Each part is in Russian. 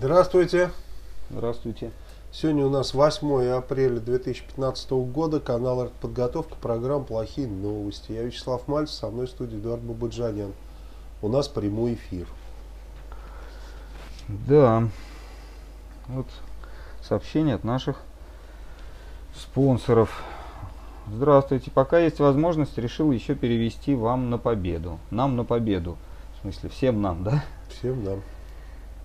Здравствуйте. Здравствуйте. Сегодня у нас 8 апреля 2015 года, канал «Артподготовка», программа «Плохие новости». Я Вячеслав Мальцев, со мной в студии Эдуард Бабаджанян. У нас прямой эфир. Да. Вот сообщение от наших спонсоров. Здравствуйте. Пока есть возможность, решил еще перевести вам на победу. Нам на победу. В смысле, всем нам, да? Всем нам.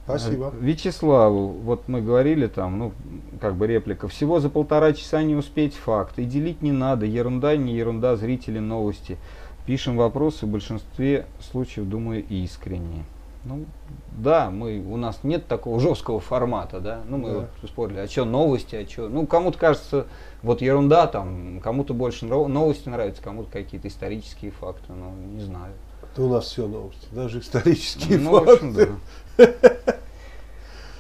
Спасибо. Э, Вячеславу, вот мы говорили там, ну, как бы реплика. Всего за полтора часа не успеть факт. И делить не надо. Ерунда, не ерунда, зрители новости. Пишем вопросы, в большинстве случаев, думаю, искренне. Ну, да, мы, у нас нет такого жесткого формата, да. Ну, мы Да. вот спорили, а что новости, а что. Ну, кому-то кажется, вот ерунда там, кому-то больше новости нравятся, кому-то какие-то исторические факты, ну, не знаю. Это у нас все новости, даже исторические Ну, в общем, факты. да.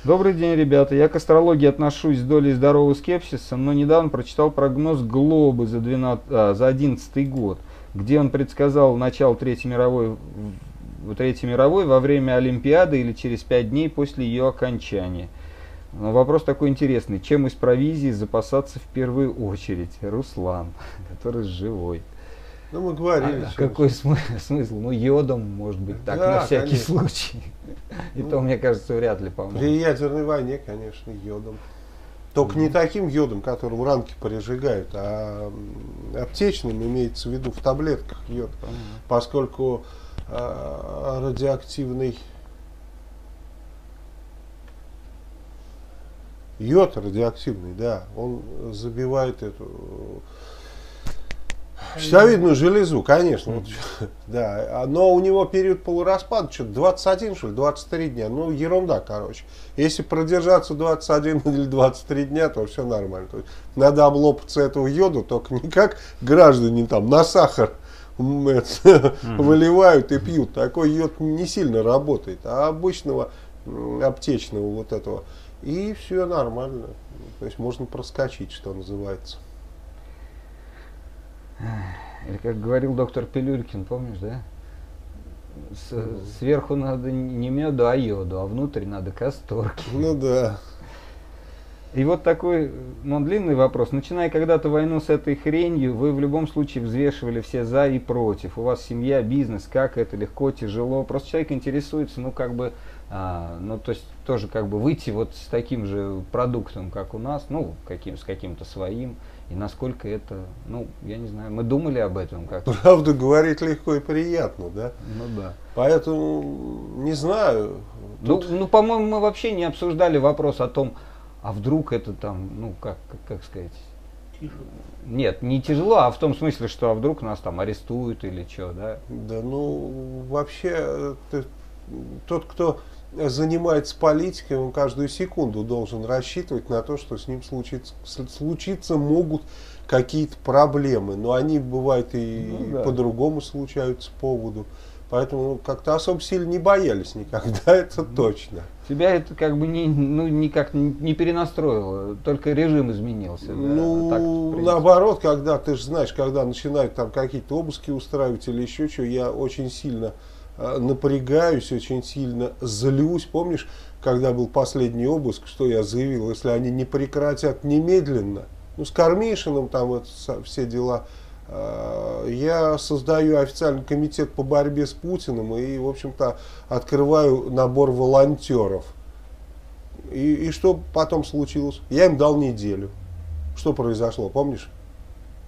Добрый день, ребята. Я к астрологии отношусь с долей здорового скепсиса, но недавно прочитал прогноз Глобы за, 12, а, за 11 год, где он предсказал начало Третьей мировой, Третьей мировой во время Олимпиады или через 5 дней после ее окончания. Но вопрос такой интересный. Чем из провизии запасаться в первую очередь? Руслан, который живой. Ну, мы говорили. А какой смы- смысл? Ну, йодом, может быть, так, Да, на всякий конечно. случай. И Ну, то, мне кажется, вряд ли поможет. При ядерной войне, конечно, йодом. Только не таким йодом, которым ранки прижигают, а аптечным имеется в виду в таблетках йод. поскольку э, радиоактивный йод радиоактивный, да, он забивает эту щитовидную железу, конечно, вот, да, но у него период полураспада, что-то 21, что ли, 23 дня, ну, ерунда, короче. Если продержаться 21 или 23 дня, то все нормально. То есть надо облопаться этого йода, только не как граждане там на сахар выливают и пьют. Такой йод не сильно работает, а обычного аптечного вот этого. И все нормально. То есть можно проскочить, что называется. Или как говорил доктор Пилюлькин, помнишь, да? С- сверху надо не меду, а йоду, а внутрь надо касторки. Ну да. И вот такой, ну, длинный вопрос. Начиная когда-то войну с этой хренью, вы в любом случае взвешивали все за и против. У вас семья, бизнес, как это, легко, тяжело. Просто человек интересуется, ну, как бы, а, ну, то есть тоже как бы выйти вот с таким же продуктом, как у нас, ну, каким, с каким-то своим. И насколько это, ну, я не знаю, мы думали об этом как Правду говорить легко и приятно, да. Ну да. Поэтому не знаю. Ну, Тут ну, по-моему, мы вообще не обсуждали вопрос о том, а вдруг это там, ну, как, как, как сказать, нет, не тяжело, а в том смысле, что а вдруг нас там арестуют или что, да? Да, ну, вообще, э, ты- тот, кто занимается политикой, он каждую секунду должен рассчитывать на то, что с ним случится, случиться могут какие-то проблемы. Но они бывают и Ну да. по-другому случаются поводу. Поэтому как-то особо сильно не боялись никогда, это точно. Тебя это как бы не, ну, никак не перенастроило, только режим изменился. да, Ну, так, наоборот, когда ты же знаешь, когда начинают там какие-то обыски устраивать или еще что, я очень сильно напрягаюсь, очень сильно злюсь. Помнишь, когда был последний обыск, что я заявил, если они не прекратят немедленно, ну, с Кармишиным там вот все дела, э, я создаю официальный комитет по борьбе с Путиным и, в общем-то, открываю набор волонтеров. И, и что потом случилось? Я им дал неделю. Что произошло, помнишь?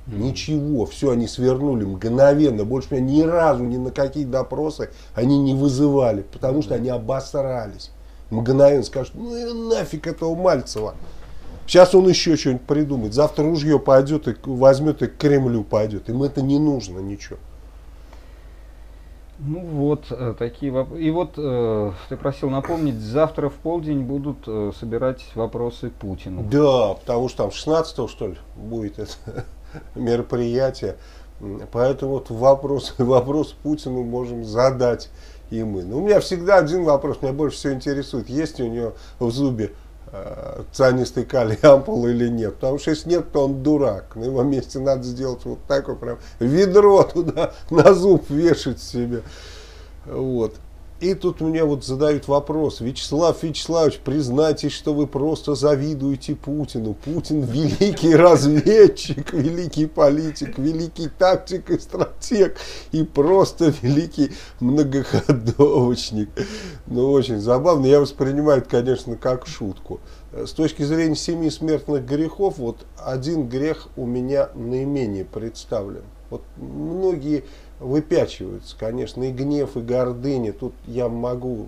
Ничего, все они свернули мгновенно. Больше меня ни разу ни на какие допросы они не вызывали, потому что они обосрались. Мгновенно скажут, ну и нафиг этого Мальцева. Сейчас он еще что-нибудь придумает. Завтра ружье пойдет и возьмет и к Кремлю пойдет. Им это не нужно ничего. Ну вот, э, такие вопросы. И вот э, ты просил напомнить, завтра в полдень будут э, собирать вопросы Путину. Да, потому что там 16 что ли будет это мероприятие. М, Поэтому вот вопрос, вопрос Путину можем задать и мы. Но у меня всегда один вопрос, меня больше всего интересует, есть у него в зубе э, цианистый калий ампула или нет. Потому что если нет, то он дурак. На его месте надо сделать вот такое прям ведро туда на зуб вешать себе. Вот. И тут мне вот задают вопрос, Вячеслав Вячеславович, признайтесь, что вы просто завидуете Путину. Путин великий разведчик, великий политик, великий тактик и стратег и просто великий многоходовочник. Ну, очень забавно. Я воспринимаю это, конечно, как шутку. С точки зрения семи смертных грехов, вот один грех у меня наименее представлен. Вот многие выпячиваются, конечно, и гнев, и гордыня. Тут я могу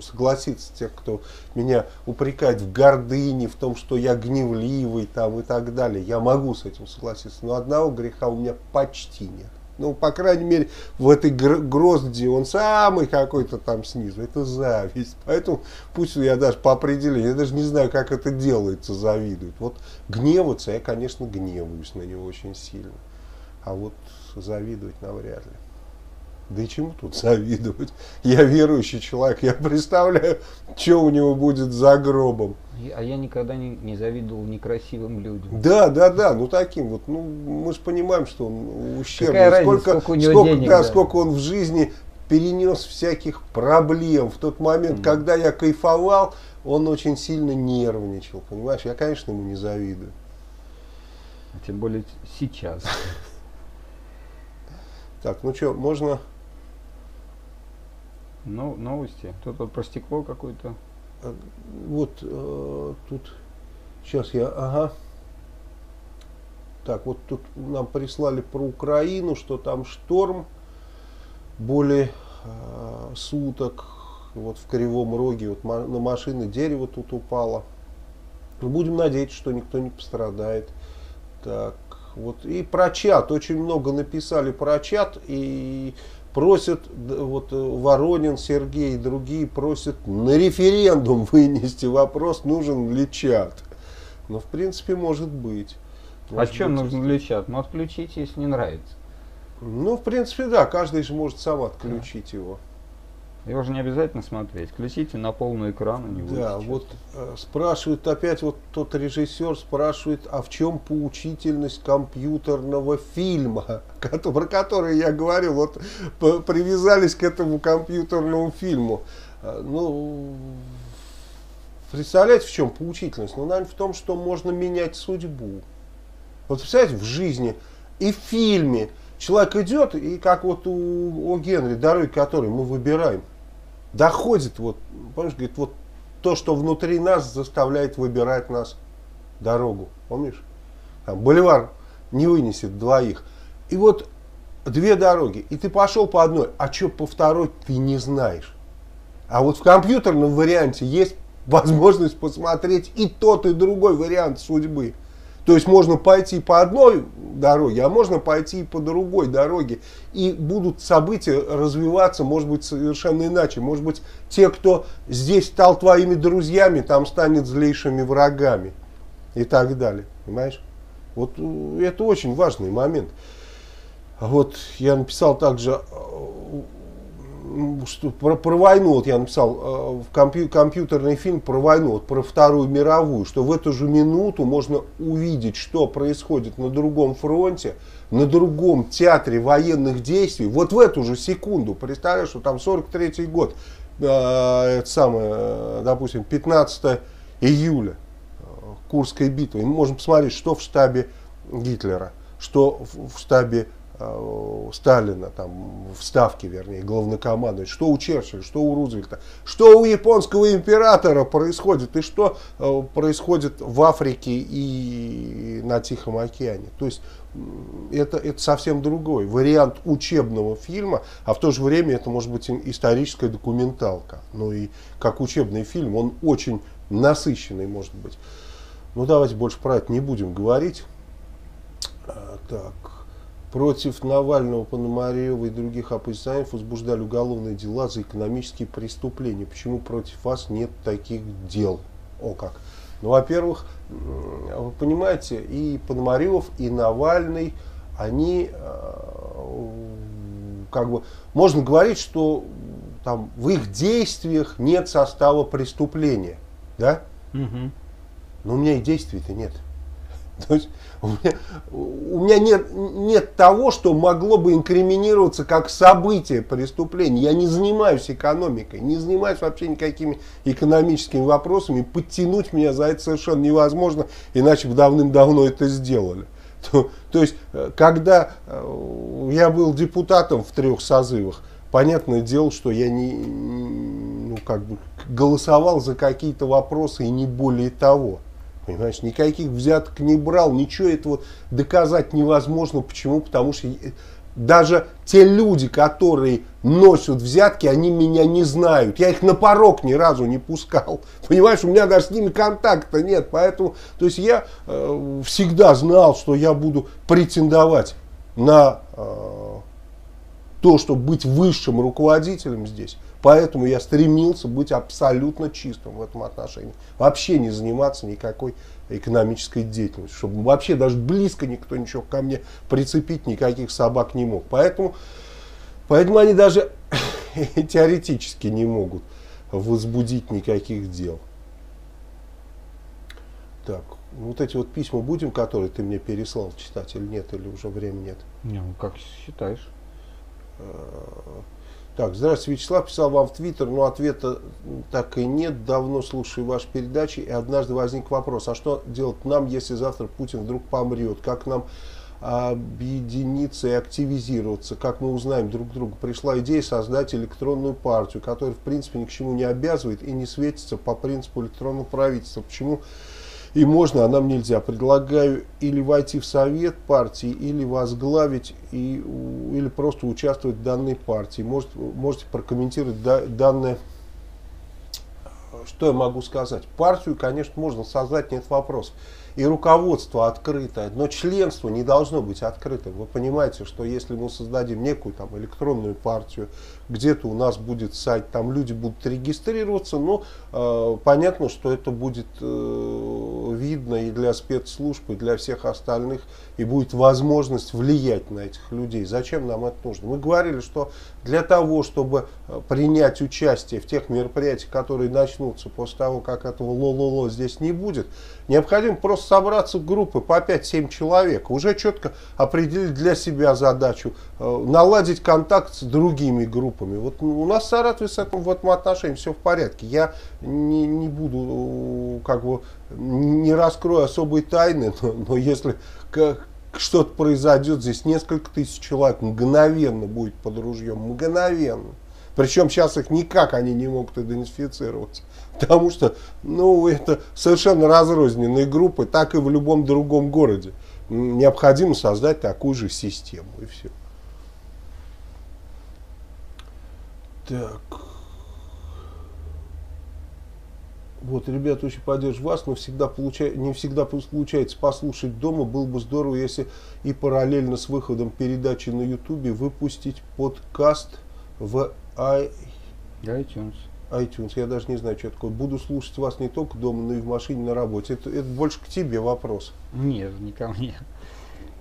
согласиться с тех, кто меня упрекает в гордыне, в том, что я гневливый там, и так далее. Я могу с этим согласиться, но одного греха у меня почти нет. Ну, по крайней мере, в этой грозде он самый какой-то там снизу. Это зависть. Поэтому пусть я даже по определению, я даже не знаю, как это делается, завидует. Вот гневаться, я, конечно, гневаюсь на него очень сильно. А вот завидовать навряд ли. Да и чему тут завидовать? Я верующий человек, я представляю, что у него будет за гробом. А я никогда не, не завидовал некрасивым людям. Да, да, да, ну таким вот. Ну, мы же понимаем, что он ущербный. Какая разница, сколько, сколько у него сколько, денег, да, да. сколько он в жизни перенес всяких проблем. В тот момент, mm. когда я кайфовал, он очень сильно нервничал. Понимаешь, я, конечно, ему не завидую. Тем более сейчас. Так, ну что, можно... Ну, новости. Тут вот про стекло какое-то. А, вот э, тут... Сейчас я... Ага. Так, вот тут нам прислали про Украину, что там шторм более э, суток. Вот в Кривом Роге вот на машины дерево тут упало. Будем надеяться, что никто не пострадает. Так, вот, и про чат, очень много написали про чат и просят, вот Воронин, Сергей и другие просят на референдум вынести вопрос, нужен ли чат. Но в принципе может быть. А может а что нужен ли чат? Ну отключите, если не нравится. Ну, в принципе, да, каждый же может сам отключить да. его. Его же не обязательно смотреть. Включите на полный экран, и не будет. Да, вот э, спрашивает опять вот тот режиссер спрашивает, а в чем поучительность компьютерного фильма, про который я говорил, вот привязались к этому компьютерному фильму. Э, ну, представляете, в чем поучительность? Ну, наверное, в том, что можно менять судьбу. Вот представляете, в жизни и в фильме человек идет, и как вот у, у Генри, дороги, который мы выбираем, доходит, вот, помнишь, говорит, вот то, что внутри нас заставляет выбирать нас дорогу. Помнишь? Там, боливар не вынесет двоих. И вот две дороги, и ты пошел по одной, а что по второй ты не знаешь. А вот в компьютерном варианте есть возможность посмотреть и тот, и другой вариант судьбы. То есть можно пойти по одной дороге, а можно пойти и по другой дороге. И будут события развиваться, может быть, совершенно иначе. Может быть, те, кто здесь стал твоими друзьями, там станет злейшими врагами. И так далее. Понимаешь? Вот э, это очень важный момент. Вот я написал также э, про, про войну, вот я написал э, в компью, компьютерный фильм про войну, вот про Вторую мировую, что в эту же минуту можно увидеть, что происходит на другом фронте, на другом театре военных действий, вот в эту же секунду, представляешь, что там 43 год, э, это самое, э, допустим, 15 июля, э, Курской битвы, мы можем посмотреть, что в штабе Гитлера, что в штабе Э, Сталина, там, в Ставке, вернее, главнокомандующий, что у Черчилля, что у Рузвельта, что у японского императора происходит и что э, происходит в Африке и на Тихом океане. То есть это, это совсем другой вариант учебного фильма, а в то же время это может быть историческая документалка. Ну и как учебный фильм он очень насыщенный может быть. Ну давайте больше про это не будем говорить. А, так против Навального, Пономарева и других оппозиционеров возбуждали уголовные дела за экономические преступления. Почему против вас нет таких дел? О как. Ну, во-первых, вы понимаете, и Пономарев, и Навальный, они, э, как бы, можно говорить, что там в их действиях нет состава преступления, да? Угу. Но у меня и действий-то нет. То есть у меня, у меня нет, нет того, что могло бы инкриминироваться как событие преступления. Я не занимаюсь экономикой, не занимаюсь вообще никакими экономическими вопросами. Подтянуть меня за это совершенно невозможно, иначе бы давным-давно это сделали. То, то есть, э, когда э, я был депутатом в трех созывах, понятное дело, что я не, ну, как бы голосовал за какие-то вопросы и не более того. Понимаешь, никаких взяток не брал, ничего этого доказать невозможно. Почему? Потому что даже те люди, которые носят взятки, они меня не знают. Я их на порог ни разу не пускал. Понимаешь, у меня даже с ними контакта нет. Поэтому, то есть я э, всегда знал, что я буду претендовать на э, то, чтобы быть высшим руководителем здесь. Поэтому я стремился быть абсолютно чистым в этом отношении. Вообще не заниматься никакой экономической деятельностью. Чтобы вообще даже близко никто ничего ко мне прицепить, никаких собак не мог. Поэтому, поэтому они даже теоретически не могут возбудить никаких дел. Так, вот эти вот письма будем, которые ты мне переслал, читать или нет, или уже времени нет? Не, ну как считаешь? Так, здравствуйте, Вячеслав писал вам в Твиттер, но ответа так и нет. Давно слушаю ваши передачи, и однажды возник вопрос, а что делать нам, если завтра Путин вдруг помрет? Как нам объединиться и активизироваться? Как мы узнаем друг друга? Пришла идея создать электронную партию, которая, в принципе, ни к чему не обязывает и не светится по принципу электронного правительства. Почему? И можно, а нам нельзя. Предлагаю или войти в совет партии, или возглавить, и, или просто участвовать в данной партии. Может, можете прокомментировать да, данное. Что я могу сказать? Партию, конечно, можно создать, нет вопросов и руководство открытое, но членство не должно быть открытым. Вы понимаете, что если мы создадим некую там электронную партию, где-то у нас будет сайт, там люди будут регистрироваться, но э, понятно, что это будет э, видно и для спецслужб, и для всех остальных, и будет возможность влиять на этих людей. Зачем нам это нужно? Мы говорили, что для того, чтобы э, принять участие в тех мероприятиях, которые начнутся после того, как этого ло-ло-ло здесь не будет, необходимо просто собраться в группы по 5-7 человек, уже четко определить для себя задачу, э, наладить контакт с другими группами. Вот у нас в Саратове с этим, в этом отношении все в порядке. Я не, не буду, как бы, не раскрою особой тайны, но, но если что-то произойдет, здесь несколько тысяч человек мгновенно будет под ружьем, мгновенно. Причем сейчас их никак они не могут идентифицировать. Потому что, ну, это совершенно разрозненные группы, так и в любом другом городе. Необходимо создать такую же систему, и все. Так. Вот, ребята, очень поддерживаю вас, но всегда получай, не всегда получается послушать дома. Было бы здорово, если и параллельно с выходом передачи на ютубе выпустить подкаст в iTunes iTunes, я даже не знаю, что такое. Буду слушать вас не только дома, но и в машине на работе. Это, это больше к тебе вопрос. Нет, не ко мне.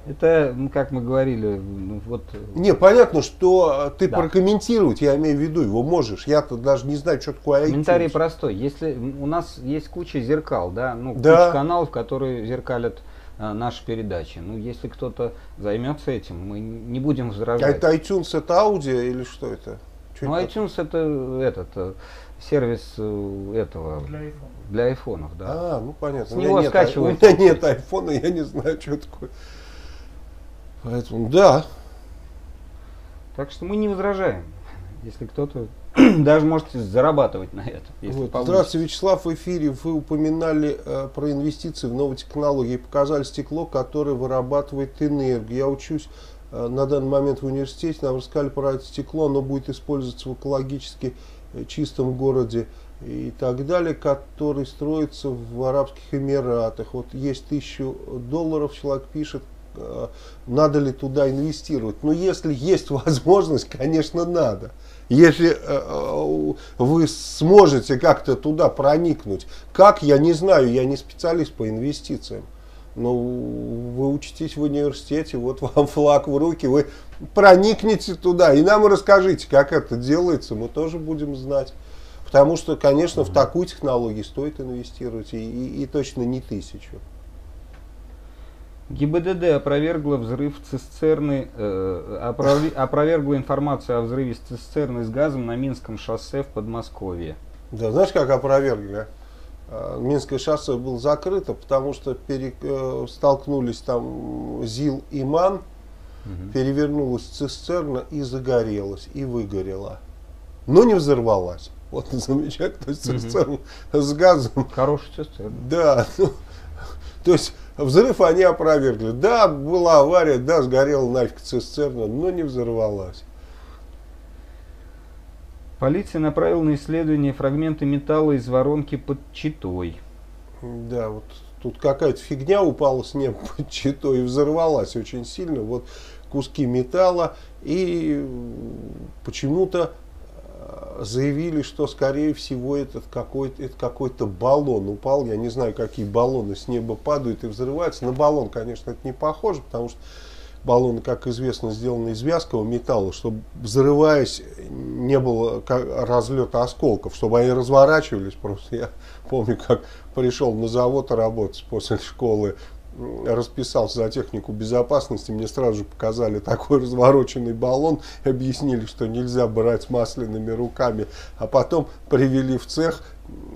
Это, ну, как мы говорили, ну, вот... Не, понятно, что а, ты да. прокомментировать, я имею в виду, его можешь. Я-то даже не знаю, что такое iTunes. Комментарий простой. Если у нас есть куча зеркал, да, ну, да. куча каналов, которые зеркалят а, наши передачи. Ну, если кто-то займется этим, мы не будем возражать. А это iTunes, это аудио или что это? Что ну, это? iTunes это этот э, сервис э, этого для айфонов, для айфонов да. А, ну понятно. С него нет, скачивают. У меня нет айфона, я не знаю, что такое. Поэтому да. Так что мы не возражаем, если кто-то даже может зарабатывать на этом. Вот. Здравствуйте, Вячеслав, в эфире вы упоминали э, про инвестиции в новые технологии, показали стекло, которое вырабатывает энергию. Я учусь Э, на данный момент в университете, нам рассказали про это стекло, оно будет использоваться в экологически э, чистом городе и так далее, который строится в Арабских Эмиратах. Вот есть тысячу долларов, человек пишет, надо ли туда инвестировать. Но если есть возможность, конечно, надо. Если вы сможете как-то туда проникнуть, как, я не знаю, я не специалист по инвестициям. Ну, вы учитесь в университете, вот вам флаг в руки, вы проникнете туда и нам расскажите, как это делается, мы тоже будем знать. Потому что, конечно, в такую технологию стоит инвестировать и, и, и точно не тысячу. ГИБДД опровергла взрыв цистерны, э, опрови- опровергла информацию о взрыве цистерны с газом на Минском шоссе в Подмосковье. Да, знаешь, как опровергли? А, Минское шоссе было закрыто, потому что пере- э, столкнулись там ЗИЛ и МАН, перевернулась цистерна и загорелась, и выгорела. Но не взорвалась. Вот замечательно, то есть Мгм. цистерна с газом Хорошая цистерна. Да, ну, то есть взрыв они опровергли. Да, была авария, да, сгорела нафиг цистерна, но не взорвалась. Полиция направила на исследование фрагменты металла из воронки под Читой. Да, вот тут какая-то фигня упала с неба под Читой и взорвалась очень сильно. Вот куски металла и почему-то заявили, что скорее всего этот какой-то это какой-то баллон упал. Я не знаю, какие баллоны с неба падают и взрываются. На баллон, конечно, это не похоже, потому что баллоны, как известно, сделаны из вязкого металла, чтобы взрываясь не было разлета осколков, чтобы они разворачивались. Просто я помню, как пришел на завод работать после школы, расписался за технику безопасности, мне сразу же показали такой развороченный баллон, объяснили, что нельзя брать масляными руками, а потом привели в цех,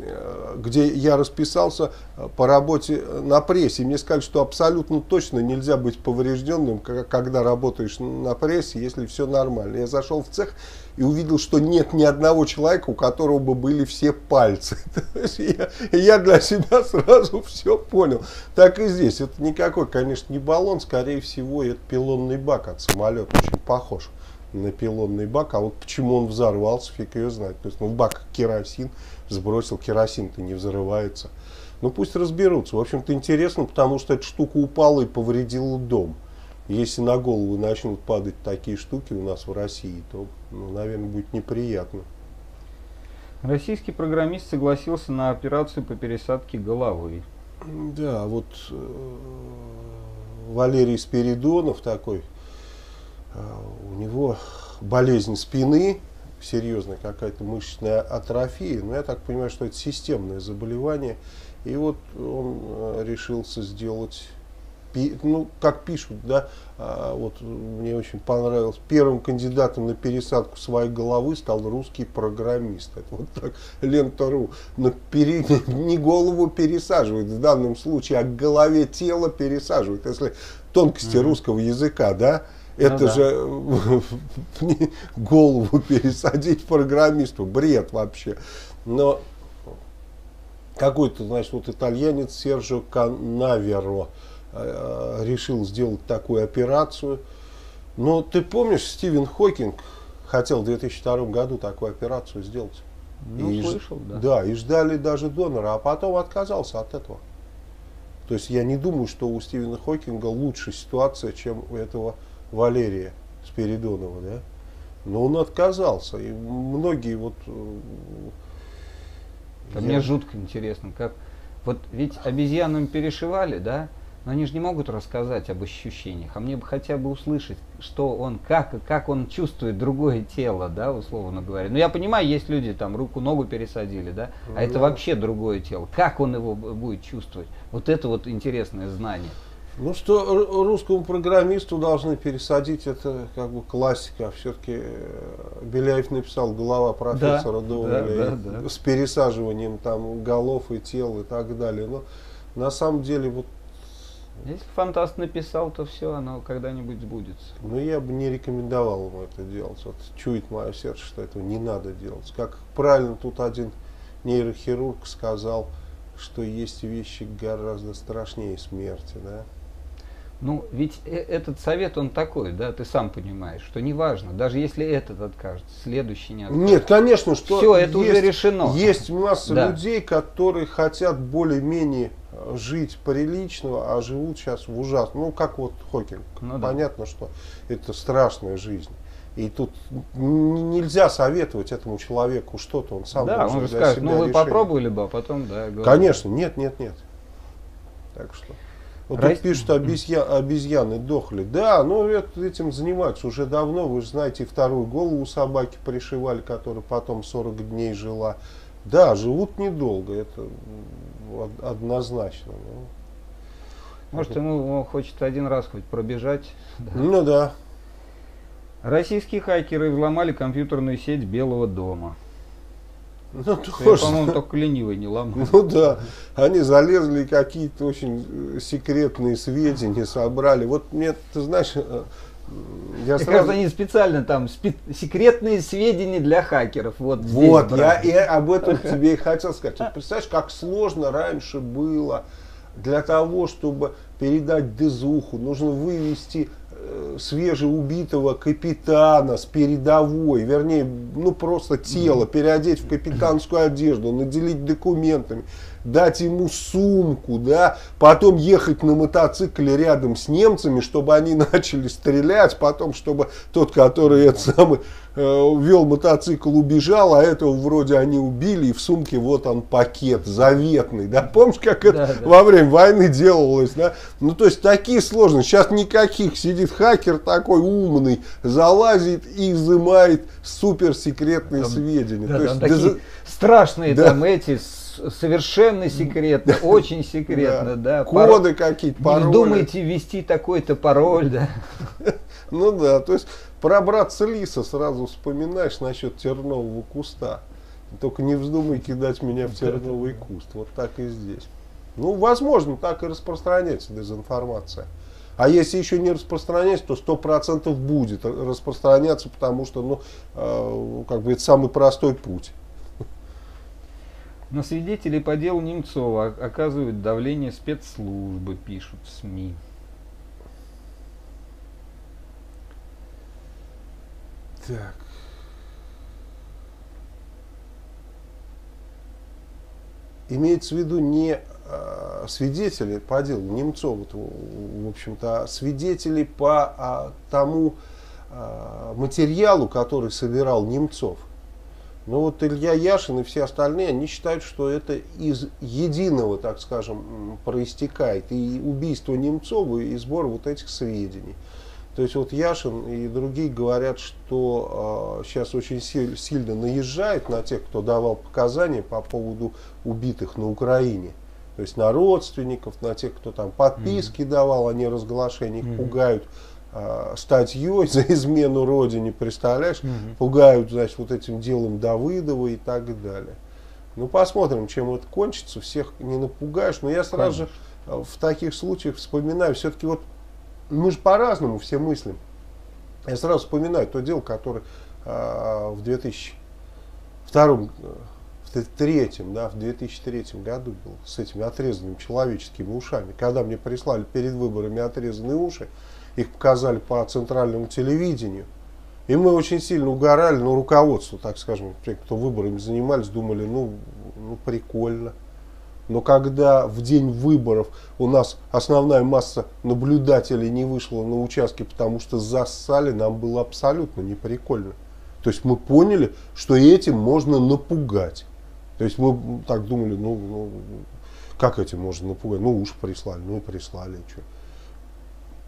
э, где я расписался э, по работе на прессе. Мне сказали, что абсолютно точно нельзя быть поврежденным, когда работаешь на прессе, если все нормально. Я зашел в цех и увидел, что нет ни одного человека, у которого бы были все пальцы. Я, я для себя сразу все понял. Так и здесь. Это никакой, конечно, не баллон, скорее всего, это пилонный бак от самолета. Очень похож на пилонный бак. А вот почему он взорвался, фиг ее знает. То есть, ну, в бак керосин, сбросил керосин-то не взрывается. Ну пусть разберутся. В общем-то интересно, потому что эта штука упала и повредила дом. Если на голову начнут падать такие штуки у нас в России, то, ну, наверное, будет неприятно. Российский программист согласился на операцию по пересадке головы. Да, вот э, Валерий Спиридонов такой, э, у него болезнь спины, серьезная какая-то мышечная атрофия, но я так понимаю, что это системное заболевание. И вот он э, решился сделать, ну, как пишут, да, а, вот мне очень понравилось, первым кандидатом на пересадку своей головы стал русский программист. Это вот так, лента.ру. Но пере- не голову пересаживают в данном случае, а к голове тело пересаживают. Если тонкости Мгм. русского языка, да, это да. же не голову пересадить программисту, бред вообще. Но какой-то, значит, вот итальянец Серджо Канаверо э, решил сделать такую операцию. Но ты помнишь, Стивен Хокинг хотел в 2002 году такую операцию сделать. Ну, И слышал, да. Да, и ждали даже донора, а потом отказался от этого. То есть я не думаю, что у Стивена Хокинга лучше ситуация, чем у этого Валерия Спиридонова, да? Но он отказался. И многие вот... э, А я- Мне жутко интересно, как... Вот ведь обезьянам перешивали, да? Но они же не могут рассказать об ощущениях. А мне бы хотя бы услышать, что он, как, как он чувствует другое тело, да, условно говоря. Ну, я понимаю, есть люди, там, руку-ногу пересадили, да? А это Ну. вообще другое тело. Как он его будет чувствовать? Вот это вот интересное знание. Ну что ру- русскому программисту должны пересадить, это как бы классика. Все-таки Беляев написал голова профессора Да, Доволя да, да, да. с пересаживанием там голов и тел и так далее. Но на самом деле вот Если фантаст написал, то все, оно когда-нибудь сбудется. Ну, я бы не рекомендовал ему это делать. Вот чует мое сердце, что этого не надо делать. Как правильно тут один нейрохирург сказал, что есть вещи гораздо страшнее смерти, да? Ну, ведь э- этот совет, он такой, да, ты сам понимаешь, что неважно, даже если этот откажется, следующий не откажется. Нет, конечно, что Всё, это уже есть- решено. Есть масса Да. людей, которые хотят более-менее э, жить приличного, а живут сейчас в ужасном. Ну, как вот Хокинг. Ну да. Понятно, что это страшная жизнь. И тут нельзя советовать этому человеку что-то, он сам да, должен он же скажет, ну вы решение. попробовали бы, а потом, да, говорю. Конечно, нет, нет, нет. Так что. Вот Рас- тут пишут, обезья... обезьяны дохли. Да, ну это- этим занимаются уже давно. Вы же знаете, вторую голову собаки пришивали, которая потом 40 дней жила. Да, живут недолго, это однозначно. ну. Может, ему он хочет один раз хоть пробежать. Ну да. Российские хакеры взломали компьютерную сеть Белого дома. Ну, Я, тоже. по-моему, только ленивый не ломал. Ну да, они залезли и какие-то очень э, секретные сведения собрали. Вот мне, ты знаешь, э, я сразу... кажется, они специально там спе- секретные сведения для хакеров. Вот, здесь Вот, я, я об этом тебе и хотел сказать. Вот представляешь, как сложно раньше было для того, чтобы передать дезуху, нужно вывести свежеубитого капитана с передовой, вернее, ну просто тело, переодеть в капитанскую одежду, наделить документами, дать ему сумку, да, потом ехать на мотоцикле рядом с немцами, чтобы они начали стрелять, потом, чтобы тот, который это самый, э, вел мотоцикл, убежал, а этого вроде они убили, и в сумке вот он пакет заветный, да, помнишь, как это Да, да. во время войны делалось, да, ну то есть такие сложности, сейчас никаких, сидит хакер такой умный, залазит и изымает суперсекретные Там- сведения, Да, то там есть такие дез- страшные Да. там эти, совершенно секретно, очень секретно, да. коды какие-то, Не пароли. вздумайте ввести такой-то пароль, да. Ну да, то есть про братца Лиса сразу вспоминаешь насчет тернового куста. Только не вздумай кидать меня в терновый куст. Вот так и здесь. Ну, возможно, так и распространяется дезинформация. А если еще не распространяется, то сто процентов будет распространяться, потому что, ну, э, как бы это самый простой путь. На свидетелей по делу Немцова оказывают давление спецслужбы, пишут СМИ. Так. Имеется в виду не э, свидетели по делу Немцова, в в общем-то, а свидетели по а, тому а, материалу, который собирал Немцов. Но вот Илья Яшин и все остальные, они считают, что это из единого, так скажем, проистекает и убийство Немцова, и сбор вот этих сведений. То есть вот Яшин и другие говорят, что сейчас очень си- сильно наезжают на тех, кто давал показания по поводу убитых на Украине. То есть на родственников, на тех, кто там подписки давал, они разглашения, Мгм. пугают а, статьей за измену родине, представляешь? Мгм. Пугают, значит, вот этим делом Давыдова и так далее. Ну, посмотрим, чем это кончится. Всех не напугаешь. Но я сразу же э, в таких случаях вспоминаю, все-таки вот мы же по-разному все мыслим. Я сразу вспоминаю то дело, которое а, в 2002, э, в 2003, да, в 2003 году был с этими отрезанными человеческими ушами. Когда мне прислали перед выборами отрезанные уши, их показали по центральному телевидению. И мы очень сильно угорали, ну, руководство, так скажем, те, кто выборами занимались, думали, ну, ну прикольно. Но когда в день выборов у нас основная масса наблюдателей не вышла на участки, потому что зассали, нам было абсолютно неприкольно. То есть мы поняли, что этим можно напугать. То есть мы так думали, ну, ну, как этим можно напугать? Ну уж прислали, ну и прислали, что.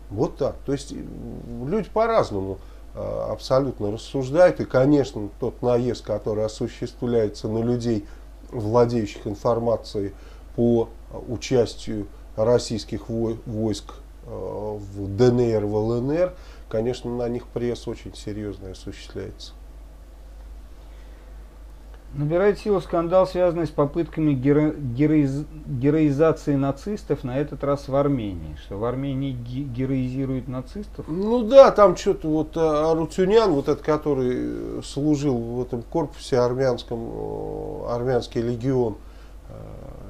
Вот так. То есть люди по-разному а, абсолютно рассуждают. И, конечно, тот наезд, который осуществляется на людей, владеющих информацией по а, участию российских вой- войск а, в ДНР, в ЛНР, конечно, на них пресс очень серьезно осуществляется. Набирает силу скандал, связанный с попытками геро- героиз- героизации нацистов, на этот раз в Армении. Что в Армении ге- героизируют нацистов? Ну да, там что-то вот а, Арутюнян, вот этот, который э, служил в этом корпусе армянском, э, армянский легион, э,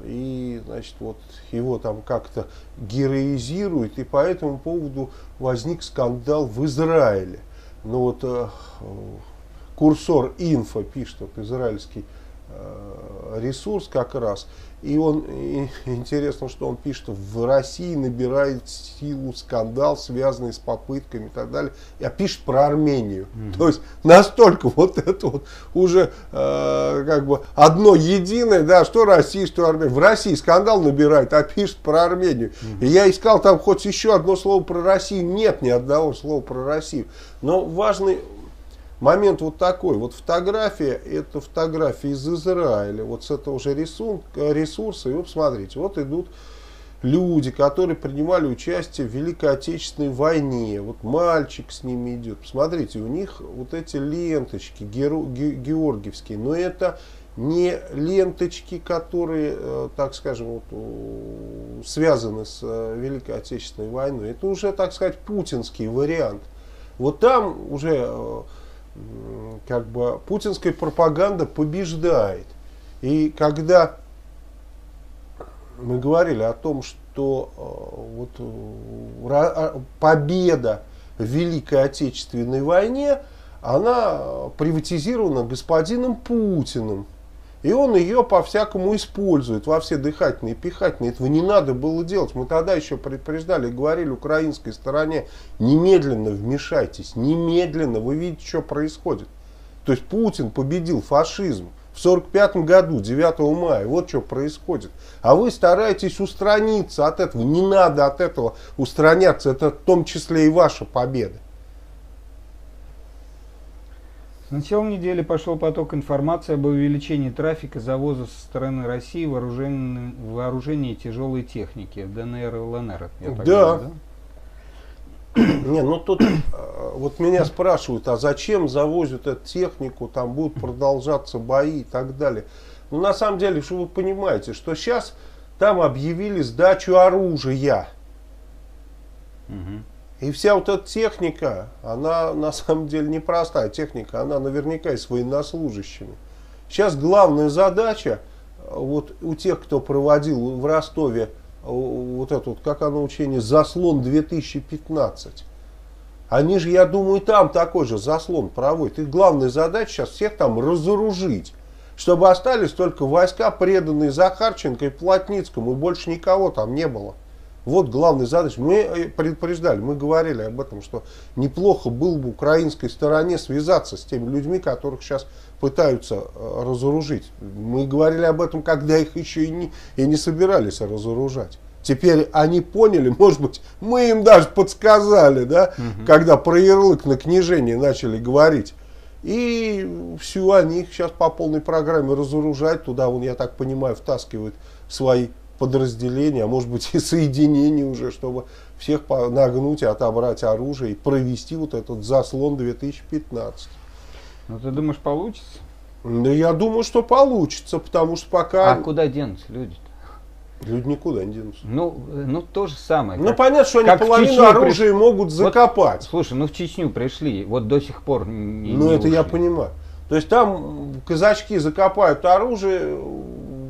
и, значит, вот его там как-то героизируют, и по этому поводу возник скандал в Израиле. Ну вот э, э, курсор инфо пишет, вот израильский э, ресурс как раз. И он, и интересно, что он пишет, в России набирает силу скандал, связанный с попытками и так далее. А пишет про Армению. То есть настолько вот это вот уже э, как бы одно единое, да, что Россия, что Армения. В России скандал набирает, а пишет про Армению. И я искал там хоть еще одно слово про Россию. Нет ни одного слова про Россию. Но важный момент вот такой. Вот фотография, это фотография из Израиля, вот с этого же рисунка, ресурса. И вот смотрите, вот идут люди, которые принимали участие в Великой Отечественной войне. Вот мальчик с ними идет. Посмотрите, у них вот эти ленточки георгиевские. Но это не ленточки, которые, э, так скажем, вот, связаны с э, Великой Отечественной войной. Это уже, так сказать, путинский вариант. Вот там уже э, как бы путинская пропаганда побеждает. И когда мы говорили о том, что вот, а, победа в Великой Отечественной войне, она приватизирована господином Путиным. И он ее по-всякому использует во все дыхательные пихательные. Этого не надо было делать. Мы тогда еще предупреждали, говорили украинской стороне, немедленно вмешайтесь, немедленно, вы видите, что происходит. То есть Путин победил фашизм в 1945 году, 9 мая. Вот что происходит. А вы стараетесь устраниться от этого. Не надо от этого устраняться. Это в том числе и ваша победа. С начала недели пошел поток информации об увеличении трафика завоза со стороны России вооружения, вооружения тяжелой техники в ДНР и ЛНР. да. Говорю, да? Не, ну тут э, вот меня спрашивают, а зачем завозят эту технику, там будут продолжаться бои и так далее. Ну на самом деле, что вы понимаете, что сейчас там объявили сдачу оружия. Угу. И вся вот эта техника, она на самом деле непростая техника, она наверняка и с военнослужащими. Сейчас главная задача вот у тех, кто проводил в Ростове вот это вот, как оно учение, заслон 2015. Они же, я думаю, там такой же заслон проводят. Их главная задача сейчас всех там разоружить. Чтобы остались только войска, преданные Захарченко и Плотницкому, и больше никого там не было. Вот главная задача. Мы э, предупреждали, мы говорили об этом, что неплохо было бы украинской стороне связаться с теми людьми, которых сейчас пытаются э, разоружить. Мы говорили об этом, когда их еще и не, и не собирались разоружать. Теперь они поняли, может быть, мы им даже подсказали, да, угу. когда про ярлык на княжение начали говорить. И все, они их сейчас по полной программе разоружать. Туда, вон, я так понимаю, втаскивают свои подразделения, а может быть и соединения уже, чтобы всех нагнуть, отобрать оружие и провести вот этот заслон 2015. Ну ты думаешь получится? Ну я думаю, что получится, потому что пока... А куда денутся люди -то? Люди никуда не денутся. Ну, ну то же самое. Ну как, понятно, что они половину оружия приш... могут закопать. Вот, слушай, ну в Чечню пришли, вот до сих пор не Ну не это ушли. я понимаю. То есть там казачки закопают оружие,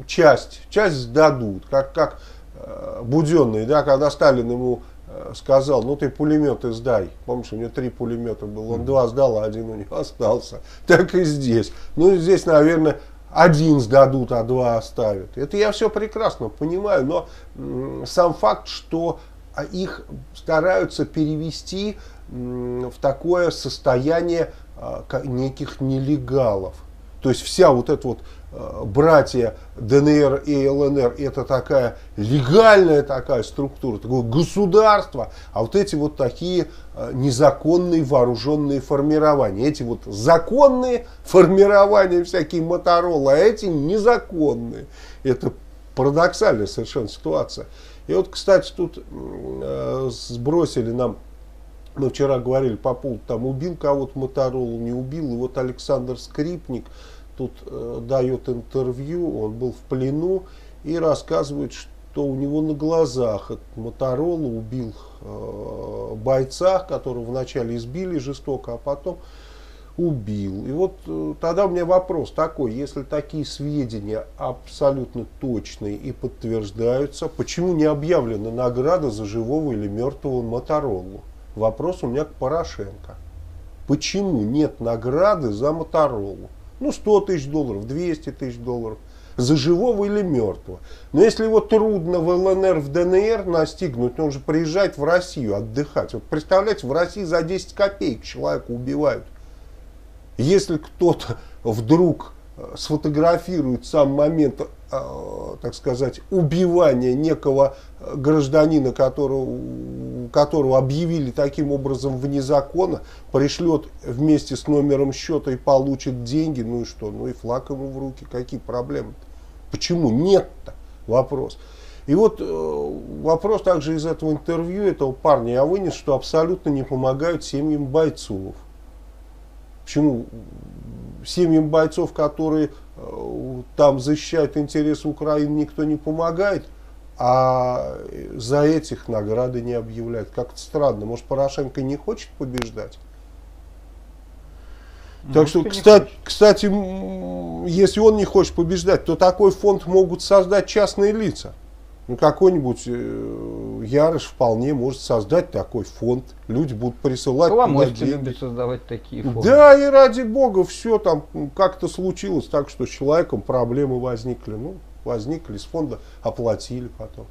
часть, часть сдадут, как, как э, Буденный, да, когда Сталин ему э, сказал, ну ты пулеметы сдай. Помнишь, у него три пулемета было, он два сдал, а один у него остался. Так и здесь. Ну здесь, наверное, один сдадут, а два оставят. Это я все прекрасно понимаю, но сам факт, что а, их стараются перевести в такое состояние а, неких нелегалов. То есть вся вот эта вот братья ДНР и ЛНР это такая легальная такая структура, такое государство, а вот эти вот такие э, незаконные вооруженные формирования. Эти вот законные формирования всякие Моторолы, а эти незаконные. Это парадоксальная совершенно ситуация. И вот, кстати, тут э, сбросили нам мы вчера говорили по поводу, там убил кого-то Моторолу, не убил. И вот Александр Скрипник, тут э, дает интервью, он был в плену и рассказывает, что у него на глазах этот Моторола убил э, бойца, которого вначале избили жестоко, а потом убил. И вот э, тогда у меня вопрос такой, если такие сведения абсолютно точные и подтверждаются, почему не объявлена награда за живого или мертвого Моторолу? Вопрос у меня к Порошенко. Почему нет награды за Моторолу? Ну, 100 тысяч долларов, 200 тысяч долларов. За живого или мертвого. Но если его трудно в ЛНР, в ДНР настигнуть, он же приезжает в Россию отдыхать. Вот представляете, в России за 10 копеек человека убивают. Если кто-то вдруг э, сфотографирует сам момент так сказать, убивания некого э, гражданина, которого, которого объявили таким образом вне закона, пришлет вместе с номером счета и получит деньги, ну и что, ну и флаг ему в руки, какие проблемы -то? Почему нет-то? Вопрос. И вот э, вопрос также из этого интервью этого парня я вынес, что абсолютно не помогают семьям бойцов. Почему? Семьям бойцов, которые э, там защищают интересы Украины, никто не помогает, а за этих награды не объявляют. Как-то странно. Может, Порошенко не хочет побеждать? Так что, кстати, кстати, если он не хочет побеждать, то такой фонд могут создать частные лица. Ну, какой-нибудь э, Ярыш вполне может создать такой фонд. Люди будут присылать Коломойский любит создавать такие фонды. Да, и ради бога, все там как-то случилось так, что с человеком проблемы возникли. Ну, возникли, с фонда оплатили потом.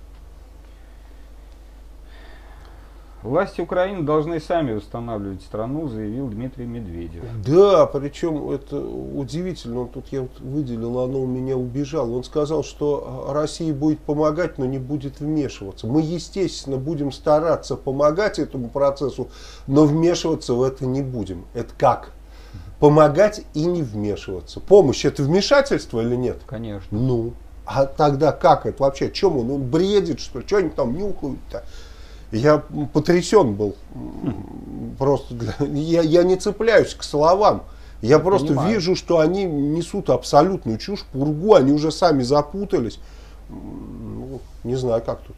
Власти Украины должны сами восстанавливать страну, заявил Дмитрий Медведев. Да, причем это удивительно. Он тут я вот выделил, оно у меня убежало. Он сказал, что Россия будет помогать, но не будет вмешиваться. Мы, естественно, будем стараться помогать этому процессу, но вмешиваться в это не будем. Это как? Помогать и не вмешиваться. Помощь это вмешательство или нет? Конечно. Ну, а тогда как это вообще? Чем он? Он бредит, что ли? Что они там нюхают-то? Я потрясен был. Просто для, я, я не цепляюсь к словам. Я, я просто понимаю. вижу, что они несут абсолютную чушь, пургу, они уже сами запутались. Ну, не знаю, как тут.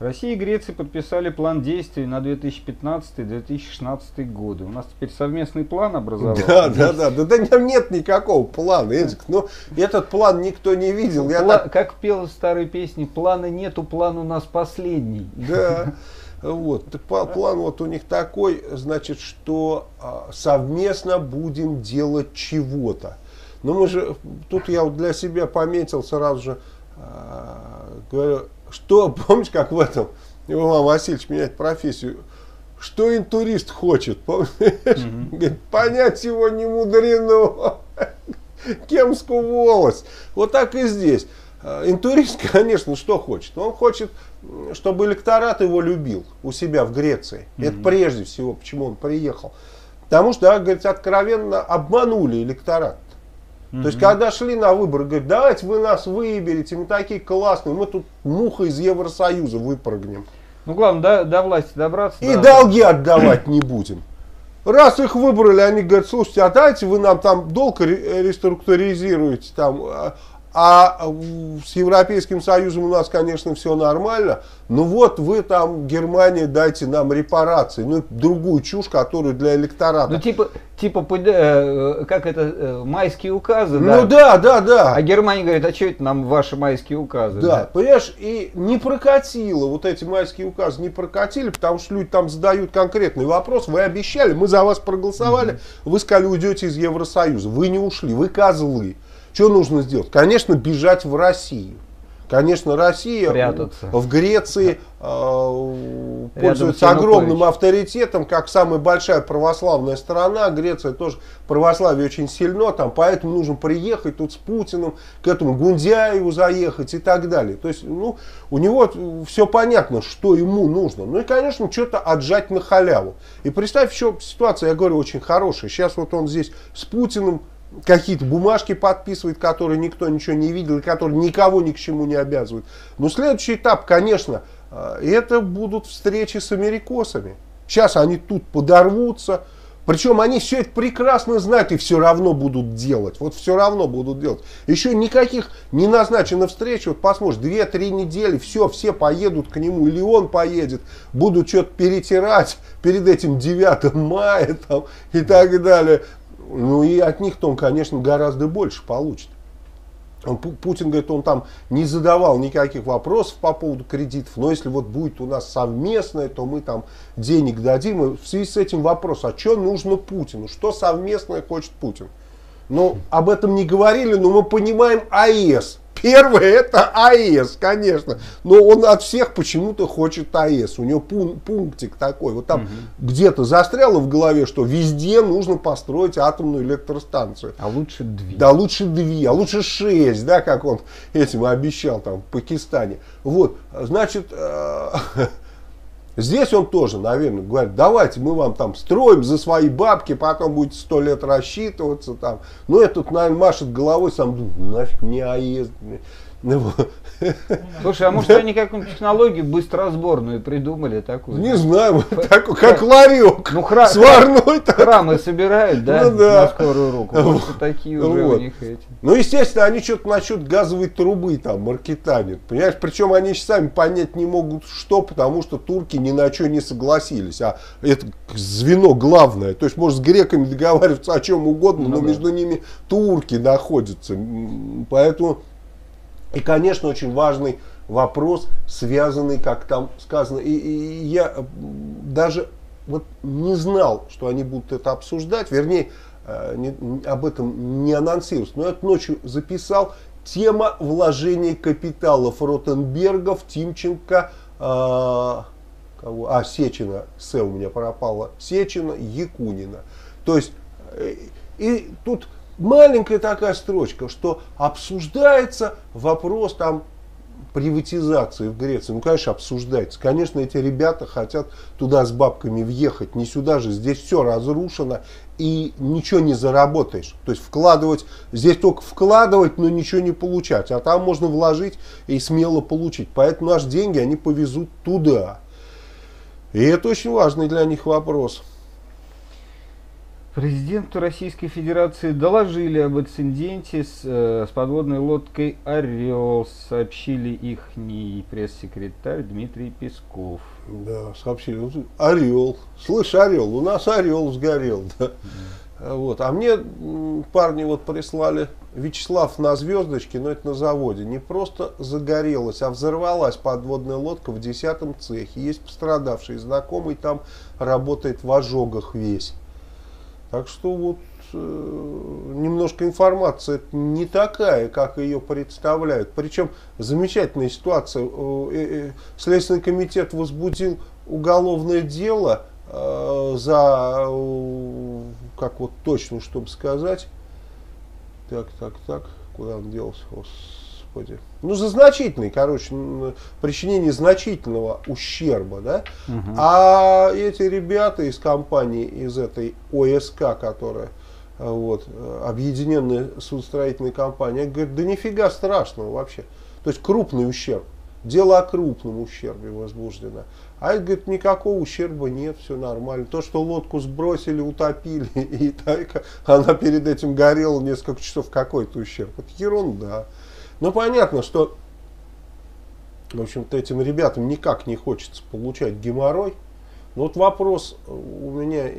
Россия и Греция подписали план действий на 2015-2016 годы. У нас теперь совместный план образовался. Да, да, да, да, да, нет никакого плана, Эдик. Но ну, этот план никто не видел. Я Пла- так... Как пел в старой песне, плана нету, план у нас последний. Да. Вот, план вот у них такой, значит, что а, совместно будем делать чего-то. Но мы же, тут я вот для себя пометил сразу же, а, говорю, что, помните, как в этом, Иван Васильевич меняет профессию, что интурист хочет, помнишь? Mm-hmm. Говорит, понять его не мудрено. Кемскую волость. Вот так и здесь. А, интурист, конечно, что хочет? Он хочет, чтобы электорат его любил у себя в Греции. Mm-hmm. Это прежде всего, почему он приехал. Потому что, да, говорит, откровенно обманули электорат. Mm-hmm. То есть, когда шли на выборы, говорят, давайте вы нас выберете, мы такие классные, мы тут муха из Евросоюза выпрыгнем. Ну, главное, до, до власти добраться. И да, долги да. отдавать не будем. Раз их выбрали, они говорят, слушайте, а дайте вы нам там долг реструктуризируете, там, а, с Европейским Союзом у нас, конечно, все нормально. Ну вот вы там, Германия, дайте нам репарации. Ну, другую чушь, которую для электората. Ну, типа, типа э, как это, э, майские указы, Ну да, да, да. А Германия говорит, а что это нам ваши майские указы? Да, да, понимаешь, и не прокатило, вот эти майские указы не прокатили, потому что люди там задают конкретный вопрос. Вы обещали, мы за вас проголосовали, mm-hmm. вы сказали, уйдете из Евросоюза. Вы не ушли, вы козлы. Что нужно сделать? Конечно, бежать в Россию. Конечно, Россия Прятаться. в Греции э, пользуется огромным авторитетом, как самая большая православная страна. Греция тоже православие очень сильно, там, поэтому нужно приехать тут с Путиным, к этому Гундяеву заехать и так далее. То есть, ну, у него все понятно, что ему нужно. Ну и, конечно, что-то отжать на халяву. И представь, еще ситуация, я говорю, очень хорошая. Сейчас вот он здесь с Путиным какие-то бумажки подписывает, которые никто ничего не видел, и которые никого ни к чему не обязывают. Но следующий этап, конечно, э, это будут встречи с америкосами. Сейчас они тут подорвутся, причем они все это прекрасно знают и все равно будут делать. Вот все равно будут делать. Еще никаких не назначено встреч. Вот посмотришь, 2-3 недели, все, все поедут к нему. Или он поедет. Будут что-то перетирать перед этим 9 мая там, и так далее. Ну и от них-то он, конечно, гораздо больше получит. Он, Путин говорит, он там не задавал никаких вопросов по поводу кредитов, но если вот будет у нас совместное, то мы там денег дадим. И в связи с этим вопрос, а что нужно Путину? Что совместное хочет Путин? Ну, об этом не говорили, но мы понимаем АЭС. Первое это АЭС, конечно. Но он от всех почему-то хочет АЭС. У него пун пунктик такой. Вот там угу. где-то застряло в голове, что везде нужно построить атомную электростанцию. А лучше две. Да, лучше две, а лучше шесть, да, как он этим обещал там в Пакистане. Вот, значит, э, Здесь он тоже, наверное, говорит, давайте мы вам там строим за свои бабки, потом будете сто лет рассчитываться там. Но этот, наверное, машет головой, сам думает, нафиг мне Ну, вот. Слушай, а может они какую-нибудь технологию быстросборную придумали такую? Не знаю, такой, как ларек, Ну, хра- сварной. так. Храмы собирают, да, Ну да. на скорую руку. Может, такие уже Вот. у них эти. Ну, естественно, они что-то насчет газовой трубы там маркетанят. Понимаешь, причем они ж сами понять не могут, что, потому что турки ни на что не согласились. А это звено главное. То есть, может, с греками договариваться о чем угодно, Ну но да. между ними турки находятся. Поэтому, и, конечно, очень важный вопрос, связанный, как там сказано. И, и я м, даже вот не знал, что они будут это обсуждать. Вернее, э, не- об этом не анонсировалось. Но я ночью записал. Тема вложения капиталов Ротенбергов, Тимченко, э, кого? а, Сечина, С у меня пропала, Сечина, Якунина. То есть, э, и тут маленькая такая строчка, что обсуждается вопрос там приватизации в Греции. Ну, конечно, обсуждается. Конечно, эти ребята хотят туда с бабками въехать. Не сюда же. Здесь все разрушено. И ничего не заработаешь. То есть вкладывать, здесь только вкладывать, но ничего не получать. А там можно вложить и смело получить. Поэтому наши деньги они повезут туда. И это очень важный для них вопрос. Президенту Российской Федерации доложили об инциденте с, э, с подводной лодкой «Орел», сообщили их пресс-секретарь Дмитрий Песков. Да, сообщили. Орел. Слышь, орел, у нас орел сгорел. Да. Вот. А мне парни вот прислали Вячеслав на звездочке, но это на заводе. Не просто загорелась, а взорвалась подводная лодка в 10 цехе. Есть пострадавший знакомый, там работает в ожогах весь. Так что вот э, немножко информация не такая, как ее представляют. Причем замечательная ситуация. Э, э, Следственный комитет возбудил уголовное дело за, как вот точно, чтобы сказать, так, так, так, куда он делся, господи. Ну, за значительный, короче, причинение значительного ущерба, да. Мгм. А эти ребята из компании, из этой ОСК, которая э, вот, э, объединенная судостроительная компания, говорят, да нифига страшного вообще. То есть крупный ущерб. Дело о крупном ущербе возбуждено. А это, говорит, никакого ущерба нет, все нормально. То, что лодку сбросили, утопили, и так, она перед этим горела несколько часов, какой-то ущерб. Это ерунда. Ну, понятно, что, в общем-то, этим ребятам никак не хочется получать геморрой. Но вот вопрос у меня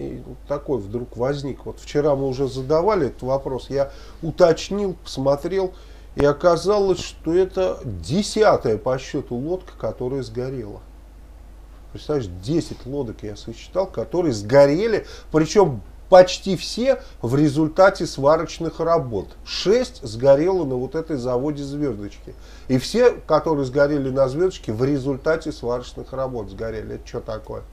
такой вдруг возник. Вот вчера мы уже задавали этот вопрос. Я уточнил, посмотрел, и оказалось, что это десятая по счету лодка, которая сгорела. Представляешь, 10 лодок я сосчитал, которые сгорели, причем почти все в результате сварочных работ. 6 сгорело на вот этой заводе звездочки. И все, которые сгорели на звездочке, в результате сварочных работ сгорели. Это что такое?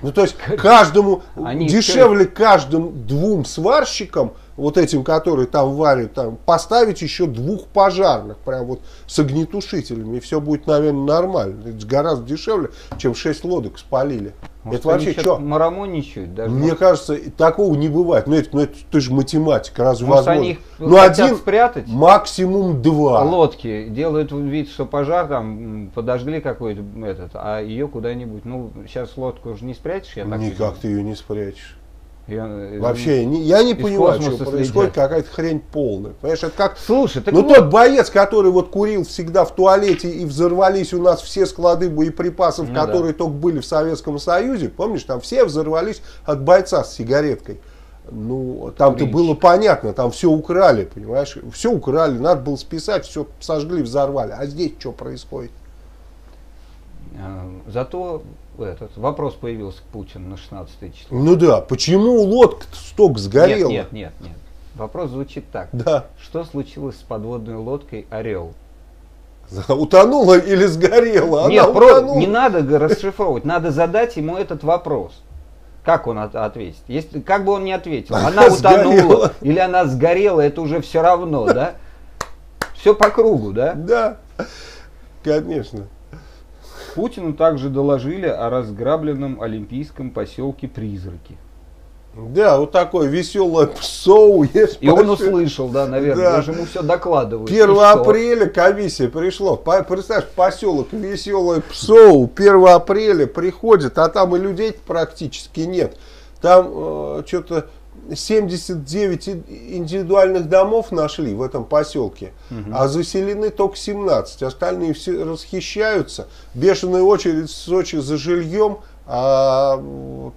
Ну, то есть, каждому, Они дешевле каждым двум сварщикам, вот этим, которые там варят, там, поставить еще двух пожарных, прям вот с огнетушителями, и все будет, наверное, нормально. Это гораздо дешевле, чем 6 лодок спалили. Может, это вообще что? марамоничают даже? Мне кажется, такого не бывает. Ну, это, ну, это ты же математика, разве Может, возможно? они их ну, один, спрятать? максимум два. лодки делают вид, что пожар там подожгли какой-то этот, а ее куда-нибудь. Ну, сейчас лодку уже не спрячешь, я так Никак ты ее не спрячешь. Её, э, Вообще, не- я не понимаю, что происходит, какая-то хрень полная. Понимаешь, это как Слушай, так ну вот, тот боец, который вот курил всегда в туалете и взорвались у нас все склады боеприпасов, Ну которые только были в Советском Союзе, помнишь, там все взорвались от бойца с сигареткой. Ну, там-то было понятно, там все украли, понимаешь, все украли, надо было списать, все сожгли, взорвали. А здесь что происходит? э, зато этот вопрос появился к Путину на 16 число. Ну да, почему лодка столько сгорела? Нет, нет, нет, нет. Вопрос звучит так. Да. Что случилось с подводной лодкой «Орел»? Утонула или сгорела? Нет, Она про- утонула. не надо расшифровывать, надо задать ему этот вопрос. Как он от- ответит? Если, как бы он не ответил, Она она утонула сгорела. или она сгорела, это уже все равно, да? Все по кругу, да? Да, конечно. Путину также доложили о разграбленном олимпийском поселке Призраки. Да, вот такое веселое псоу. И он услышал, да, наверное, да. даже ему все докладывают. 1 апреля комиссия пришло. Представь, поселок Веселое Псоу. 1 апреля приходит, а там и людей практически нет. Там э, что-то 79 индивидуальных домов нашли в этом поселке, угу. а заселены только 17. Остальные все расхищаются. Бешеная очередь в Сочи за жильем, а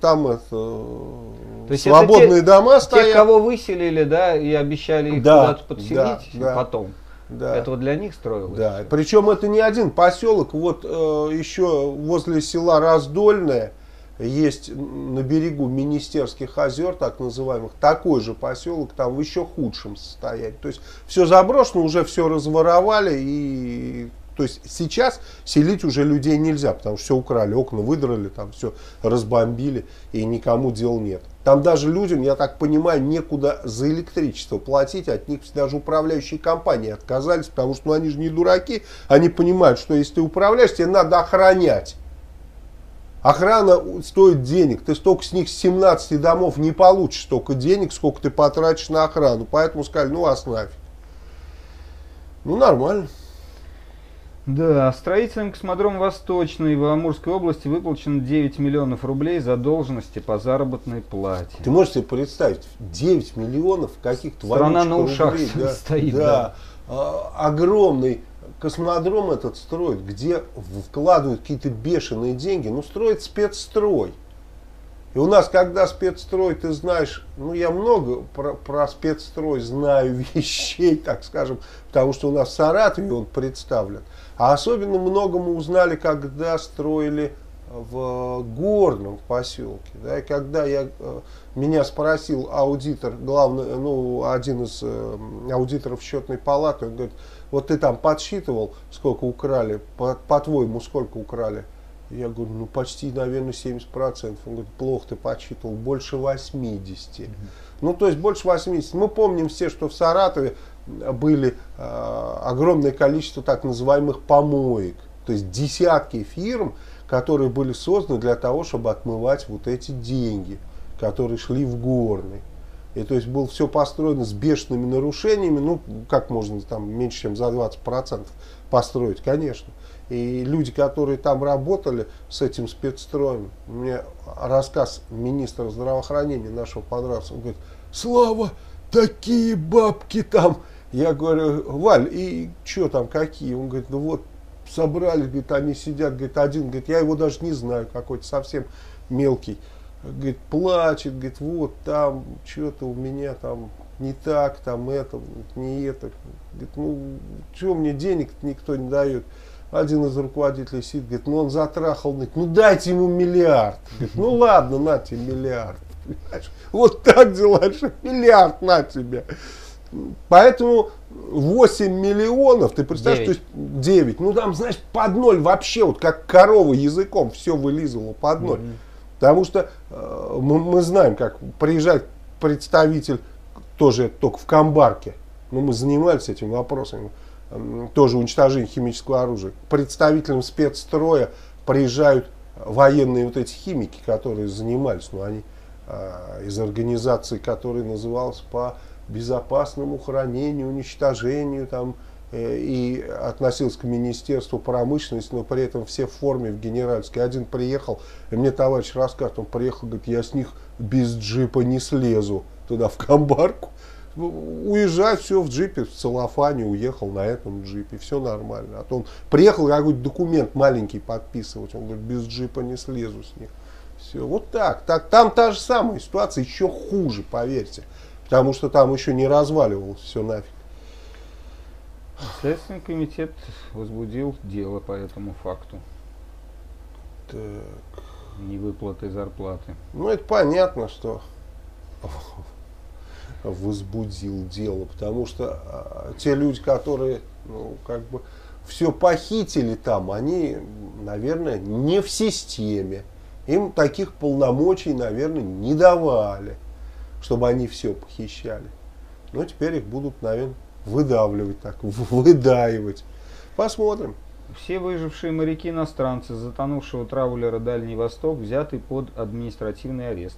там это, То есть свободные это те, дома стоят. Те, кого выселили, да, и обещали их да, куда-то подселить да, да. потом. Да. Это вот для них строилось. Да. Причем это не один поселок. Вот э, еще возле села Раздольное есть на берегу Министерских озер, так называемых, такой же поселок, там в еще худшем состоянии. То есть все заброшено, уже все разворовали и то есть сейчас селить уже людей нельзя, потому что все украли, окна выдрали, там все разбомбили, и никому дел нет. Там даже людям, я так понимаю, некуда за электричество платить, от них даже управляющие компании отказались, потому что ну, они же не дураки, они понимают, что если ты управляешь, тебе надо охранять. Охрана стоит денег, ты столько с них с 17 домов не получишь столько денег, сколько ты потратишь на охрану. Поэтому сказали, ну оставь. Ну нормально. Да, строителям космодрома Восточный в Амурской области выплачено 9 миллионов рублей задолженности по заработной плате. Ты можешь себе представить, 9 миллионов каких-то Страна на ушах рублей, да, стоит. Да, да. А, огромный космодром этот строит, где вкладывают какие-то бешеные деньги, ну строит спецстрой. И у нас, когда спецстрой, ты знаешь, ну я много про, про спецстрой знаю вещей, так скажем, потому что у нас в Саратове он представлен. А особенно много мы узнали, когда строили в горном поселке. Да, и когда я, э, меня спросил аудитор, главный, ну, один из э, аудиторов счетной палаты, он говорит, вот ты там подсчитывал, сколько украли, по-твоему, по сколько украли? Я говорю, ну почти, наверное, 70%. Он говорит, плохо ты подсчитывал, больше 80. Mm-hmm. Ну, то есть больше 80. Мы помним все, что в Саратове были э, огромное количество так называемых помоек. То есть десятки фирм, которые были созданы для того, чтобы отмывать вот эти деньги, которые шли в горный. И то есть было все построено с бешеными нарушениями, ну как можно там меньше чем за 20% построить, конечно. И люди, которые там работали с этим спецстроем, мне рассказ министра здравоохранения нашего понравился. Он говорит, Слава, такие бабки там. Я говорю, Валь, и что там, какие? Он говорит, ну вот, собрали, говорит, они сидят, говорит, один, говорит, я его даже не знаю, какой-то совсем мелкий. Говорит, плачет, говорит, вот там, что-то у меня там не так, там это, не это. Говорит, ну, что мне денег никто не дает один из руководителей сидит, говорит, ну он затрахал, говорит, ну дайте ему миллиард. Говорит, ну ладно, на тебе миллиард. Понимаешь? Вот так дела, что миллиард на тебе. Поэтому 8 миллионов, ты представляешь, 9. то есть 9, ну там, знаешь, под ноль вообще, вот как корова языком все вылизывала под ноль. Mm-hmm. Потому что э, мы, мы знаем, как приезжает представитель, тоже только в Камбарке, ну мы занимались этим вопросом, тоже уничтожение химического оружия. Представителям спецстроя приезжают военные вот эти химики, которые занимались, ну они э, из организации, которая называлась по безопасному хранению, уничтожению там, э, и относился к Министерству промышленности, но при этом все в форме в генеральской. Один приехал, и мне товарищ рассказывает, он приехал, говорит, я с них без джипа не слезу туда в камбарку уезжать, все в джипе, в целлофане, уехал на этом джипе, все нормально. А то он приехал какой-то документ маленький подписывать, он говорит, без джипа не слезу с них. Все, вот так, так. Там та же самая ситуация, еще хуже, поверьте. Потому что там еще не разваливалось все нафиг. Следственный комитет возбудил дело по этому факту. Так. Невыплаты зарплаты. Ну, это понятно, что возбудил дело, потому что а, те люди, которые, ну, как бы все похитили там, они, наверное, не в системе. Им таких полномочий, наверное, не давали, чтобы они все похищали. Но теперь их будут, наверное, выдавливать так, выдаивать. Посмотрим. Все выжившие моряки-иностранцы затонувшего траулера «Дальний Восток» взяты под административный арест.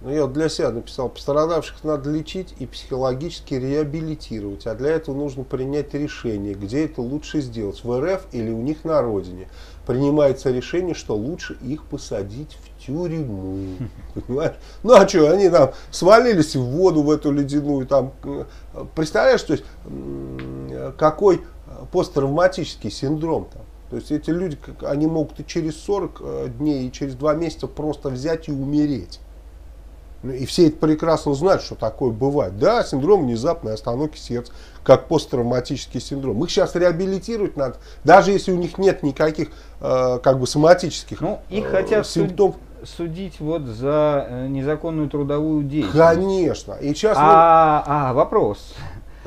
Ну, я вот для себя написал, пострадавших надо лечить и психологически реабилитировать. А для этого нужно принять решение, где это лучше сделать, в РФ или у них на родине. Принимается решение, что лучше их посадить в тюрьму. Понимаешь? Ну а что, они там свалились в воду в эту ледяную. Там, э, представляешь, то есть, какой посттравматический синдром там. То есть эти люди, они могут и через 40 э, дней, и через 2 месяца просто взять и умереть. Ну, и все это прекрасно знают, что такое бывает. Да, синдром внезапной остановки сердца, как посттравматический синдром. Их сейчас реабилитировать надо, даже если у них нет никаких э, как бы соматических ну, их э, хотят симптомов. Судить вот за э, незаконную трудовую деятельность. Конечно. И сейчас а, мы... а, вопрос.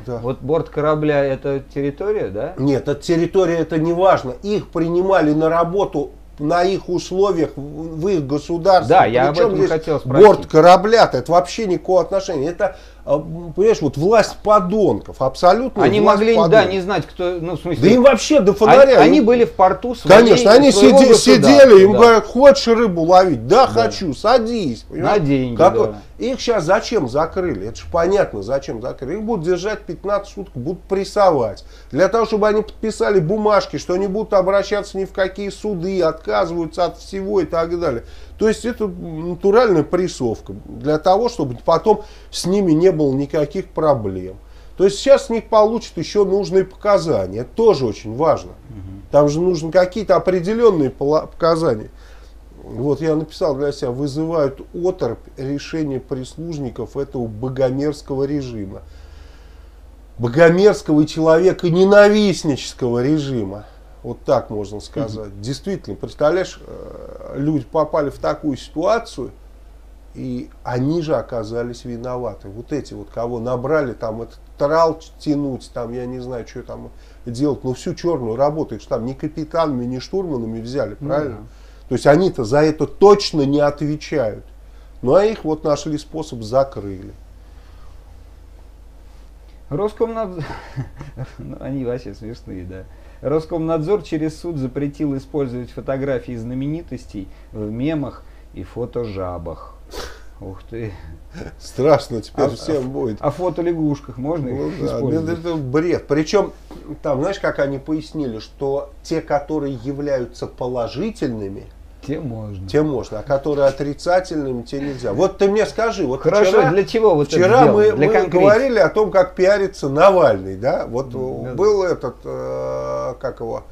Да. Вот борт корабля это территория, да? Нет, это территория это не важно. Их принимали на работу на их условиях, в их государстве. Да, я об этом хотел спросить. Борт корабля-то, это вообще никакого отношения. Это, понимаешь, вот власть подонков, абсолютно Они могли, подонков. да, не знать, кто, ну, в смысле. Да им вообще до фонаря. Они, они были в порту своей, Конечно, они сиди, сидели, им да. говорят, хочешь рыбу ловить? Да, да. хочу, садись. Понимаешь? На деньги, как, да. Их сейчас зачем закрыли? Это же понятно, зачем закрыли. Их будут держать 15 суток, будут прессовать. Для того, чтобы они подписали бумажки, что они будут обращаться ни в какие суды, отказываются от всего и так далее. То есть это натуральная прессовка. Для того, чтобы потом с ними не было никаких проблем. То есть сейчас с них получат еще нужные показания. Это тоже очень важно. Там же нужны какие-то определенные показания. Вот я написал для себя, вызывают оторопь решения прислужников этого богомерзкого режима. Богомерзкого и человека ненавистнического режима. Вот так можно сказать. Действительно, представляешь, э, люди попали в такую ситуацию, и они же оказались виноваты. Вот эти вот, кого набрали, там этот трал тянуть, там я не знаю, что там делать, но всю черную работу, их там ни капитанами, ни штурманами взяли, правильно? Mm-hmm. То есть они-то за это точно не отвечают. Ну а их вот нашли способ, закрыли. Роскомнадзор, ну, они вообще смешные, да. Роскомнадзор через суд запретил использовать фотографии знаменитостей в мемах и фотожабах. Ух ты. Страшно теперь а, всем будет. А фото лягушках можно ну, их да, использовать? Это, это бред. Причем, там, знаешь, как они пояснили, что те, которые являются положительными, те можно. Те можно, а которые отрицательными, те нельзя. Вот ты мне скажи, вот Хорошо, вчера, для чего вот вчера это мы, для мы говорили о том, как пиарится Навальный, да? Вот да, был да. этот, э, как его,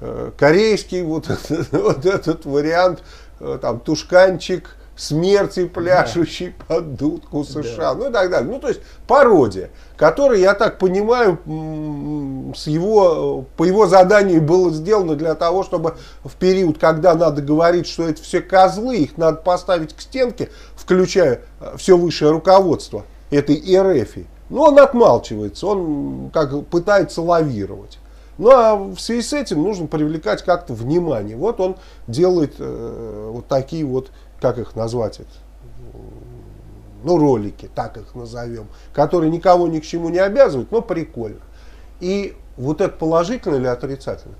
э, корейский вот, вот этот вариант, э, там Тушканчик, смерти пляшущий да. под дудку США, да. ну и так далее. Ну, то есть пародия, которая, я так понимаю, с его, по его заданию было сделано для того, чтобы в период, когда надо говорить, что это все козлы, их надо поставить к стенке, включая э, все высшее руководство этой РФи. Но он отмалчивается, он как пытается лавировать. Ну а в связи с этим нужно привлекать как-то внимание. Вот он делает э, вот такие вот как их назвать это, ну, ролики, так их назовем, которые никого ни к чему не обязывают, но прикольно. И вот это положительно или отрицательно?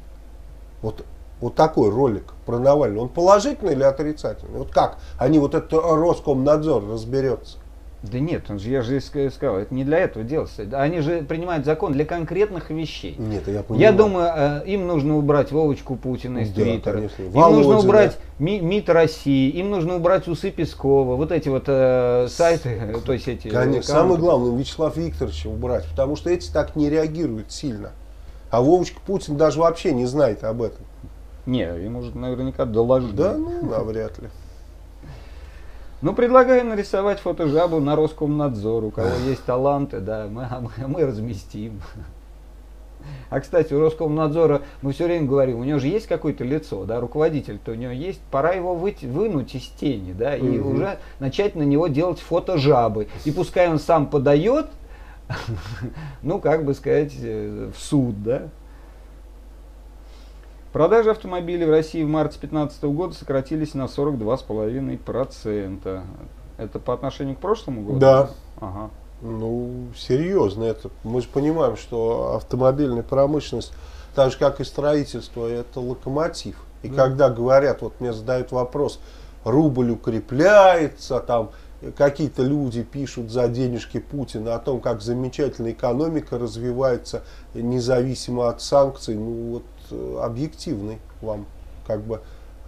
Вот, вот такой ролик про Навального, он положительный или отрицательный? Вот как они вот этот Роскомнадзор разберется? Да нет, он же, я же сказал, это не для этого делается. Они же принимают закон для конкретных вещей. Нет, я понимаю. Я думаю, э, им нужно убрать Вовочку Путина из да, Твиттера. Конечно. Им Володина. нужно убрать МИД России, им нужно убрать усы Пескова, вот эти вот э, сайты, то есть эти... Конечно, самое главное, Вячеслав Викторович убрать, потому что эти так не реагируют сильно. А Вовочка Путин даже вообще не знает об этом. Не, ему же наверняка доложили. Да, ну, навряд ли. Ну, предлагаю нарисовать фотожабу на Роскомнадзор. У кого есть таланты, да, мы, мы, мы разместим. А, кстати, у Роскомнадзора мы все время говорим, у него же есть какое-то лицо, да, руководитель-то у него есть, пора его выйти, вынуть из тени, да, и угу. уже начать на него делать фотожабы. И пускай он сам подает, ну, как бы сказать, э, в суд, да. Продажи автомобилей в России в марте 2015 года сократились на 42,5%. Это по отношению к прошлому году? Да. Ага. Ну, серьезно это. Мы же понимаем, что автомобильная промышленность, так же как и строительство, это локомотив. И да. когда говорят, вот мне задают вопрос, рубль укрепляется, там какие-то люди пишут за денежки Путина о том, как замечательно экономика развивается независимо от санкций, ну вот объективный вам как бы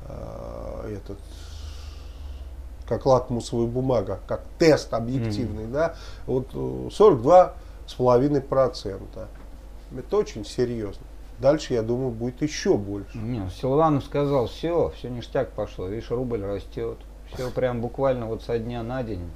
э, этот как лакмусовая бумага, как тест объективный, mm-hmm. да, вот 42 э, с половиной процента. Это очень серьезно. Дальше, я думаю, будет еще больше. Не, Силуанов сказал, все, все ништяк пошло, видишь, рубль растет. Все прям буквально вот со дня на день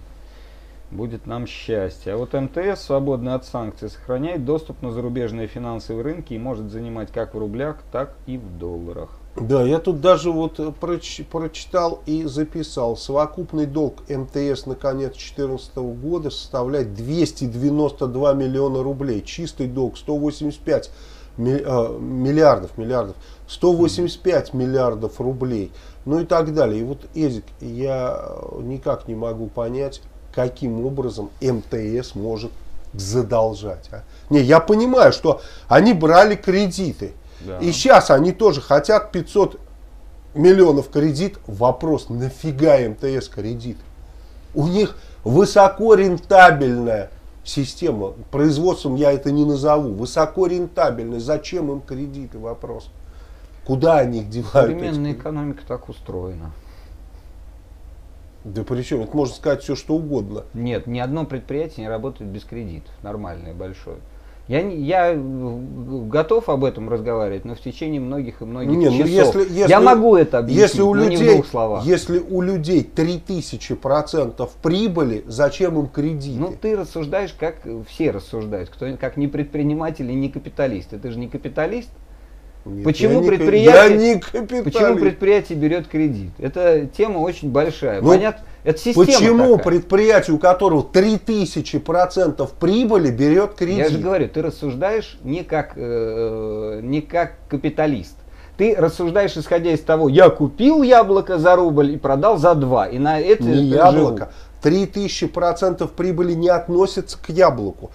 будет нам счастье. А вот МТС, свободный от санкций, сохраняет доступ на зарубежные финансовые рынки и может занимать как в рублях, так и в долларах. Да, я тут даже вот проч, прочитал и записал. Совокупный долг МТС на конец 2014 года составляет 292 миллиона рублей. Чистый долг 185 а, миллиардов, миллиардов, 185 миллиардов рублей, ну и так далее. И вот, Эзик, я никак не могу понять, каким образом МТС может задолжать. А? Не, я понимаю, что они брали кредиты. Да. И сейчас они тоже хотят 500 миллионов кредит. Вопрос, нафига МТС кредит? У них высокорентабельная система. Производством я это не назову. Высокорентабельная. Зачем им кредиты? Вопрос. Куда они их девают? Современная экономика так устроена. Да причем, это можно сказать все что угодно. Нет, ни одно предприятие не работает без кредитов. Нормальное, большое. Я, я готов об этом разговаривать, но в течение многих и многих не, ну часов. Ну если, если, я могу это объяснить, если у людей, не в двух словах. Если у людей 3000% прибыли, зачем им кредиты? Ну, ты рассуждаешь, как все рассуждают, кто, как не предприниматель и не капиталист. Ты же не капиталист, нет, почему, предприятие, почему предприятие берет кредит? Это тема очень большая. Ну, Понятно? Это система почему такая. предприятие, у которого 3000% прибыли, берет кредит? Я же говорю, ты рассуждаешь не как, э, не как капиталист. Ты рассуждаешь исходя из того, я купил яблоко за рубль и продал за два. И на это не яблоко. 3000% прибыли не относятся к яблоку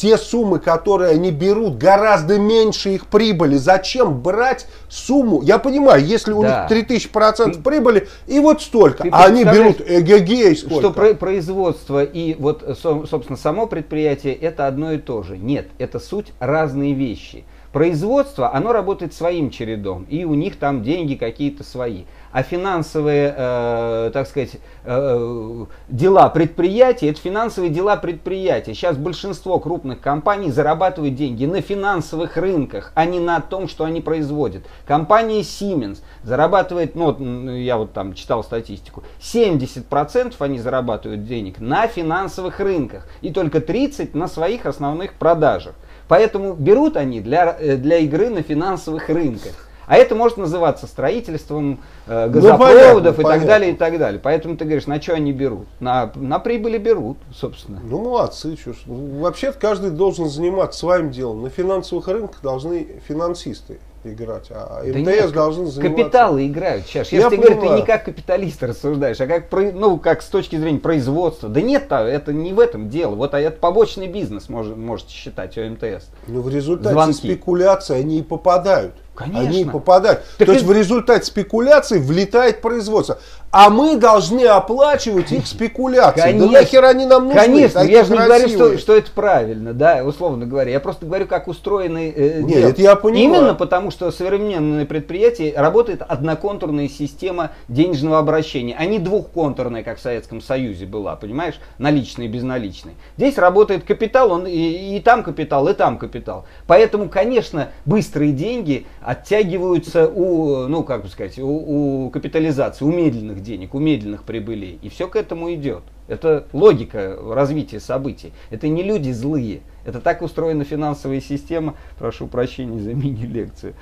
те суммы, которые они берут, гораздо меньше их прибыли. Зачем брать сумму? Я понимаю, если у да. них 3000% ты, прибыли, и вот столько, а они берут эгегей сколько. Что про производство и вот, собственно, само предприятие, это одно и то же. Нет, это суть разные вещи. Производство, оно работает своим чередом, и у них там деньги какие-то свои а финансовые, э, так сказать, э, дела предприятий, это финансовые дела предприятия. Сейчас большинство крупных компаний зарабатывают деньги на финансовых рынках, а не на том, что они производят. Компания Siemens зарабатывает, ну, я вот там читал статистику, 70% они зарабатывают денег на финансовых рынках, и только 30% на своих основных продажах. Поэтому берут они для, э, для игры на финансовых рынках. А это может называться строительством э, ну, газопроводов ну, понятно, и так далее, и так далее. Поэтому ты говоришь, на что они берут? На, на прибыли берут, собственно. Ну, молодцы, что ж. Ну, вообще каждый должен заниматься своим делом. На финансовых рынках должны финансисты играть, а МТС да нет, должны заниматься... Капиталы играют, сейчас. Я, я тебе говорю, ты не как капиталист рассуждаешь, а как, ну, как с точки зрения производства. Да нет, это не в этом дело. Вот а это побочный бизнес, может, можете считать у МТС. Но в результате Звонки. спекуляции они и попадают. Конечно. Они попадают. Так То есть в результате спекуляции влетает производство. А мы должны оплачивать их спекуляции. Конечно. Да нахер они нам нужны? Конечно, я же не говорю, что, что это правильно, да, условно говоря. Я просто говорю, как устроены э, Нет, это я понимаю. Именно потому, что современное предприятие работает одноконтурная система денежного обращения, а не двухконтурная, как в Советском Союзе была, понимаешь, наличный и безналичный. Здесь работает капитал, он и, и там капитал, и там капитал. Поэтому, конечно, быстрые деньги оттягиваются у, ну, как бы сказать, у, у капитализации, у медленных денег, у медленных прибылей. И все к этому идет. Это логика развития событий. Это не люди злые. Это так устроена финансовая система. Прошу прощения за мини-лекцию.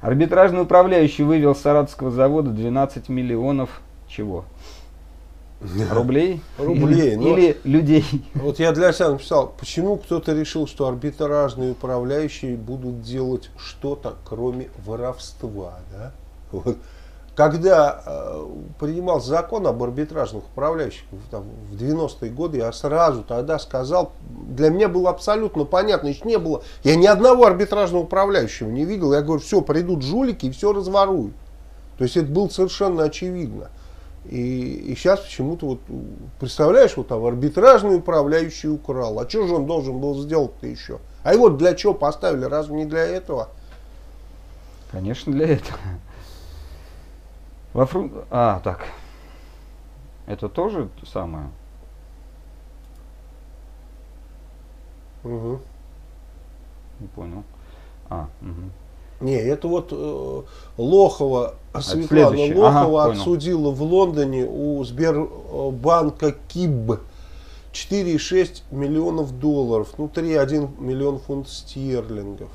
Арбитражный управляющий вывел с Саратовского завода 12 миллионов чего? Рублей? Рублей. Или, или людей. Вот я для себя написал, почему кто-то решил, что арбитражные управляющие будут делать что-то, кроме воровства. Да? Вот. Когда э, принимался закон об арбитражных управляющих там, в 90-е годы, я сразу тогда сказал, для меня было абсолютно понятно, еще не было, я ни одного арбитражного управляющего не видел, я говорю, все, придут жулики и все разворуют. То есть это было совершенно очевидно. И, и сейчас почему-то вот, представляешь, вот там арбитражный управляющий украл. А что же он должен был сделать-то еще? А его для чего поставили? Разве не для этого? Конечно, для этого. Во фру... А, так. Это тоже то самое? Угу. Не понял. А, угу. Не, это вот э, Лохова, Светлана Лохова ага, отсудила в Лондоне у Сбербанка КИБ 4,6 миллионов долларов, ну 3,1 миллион фунтов стерлингов.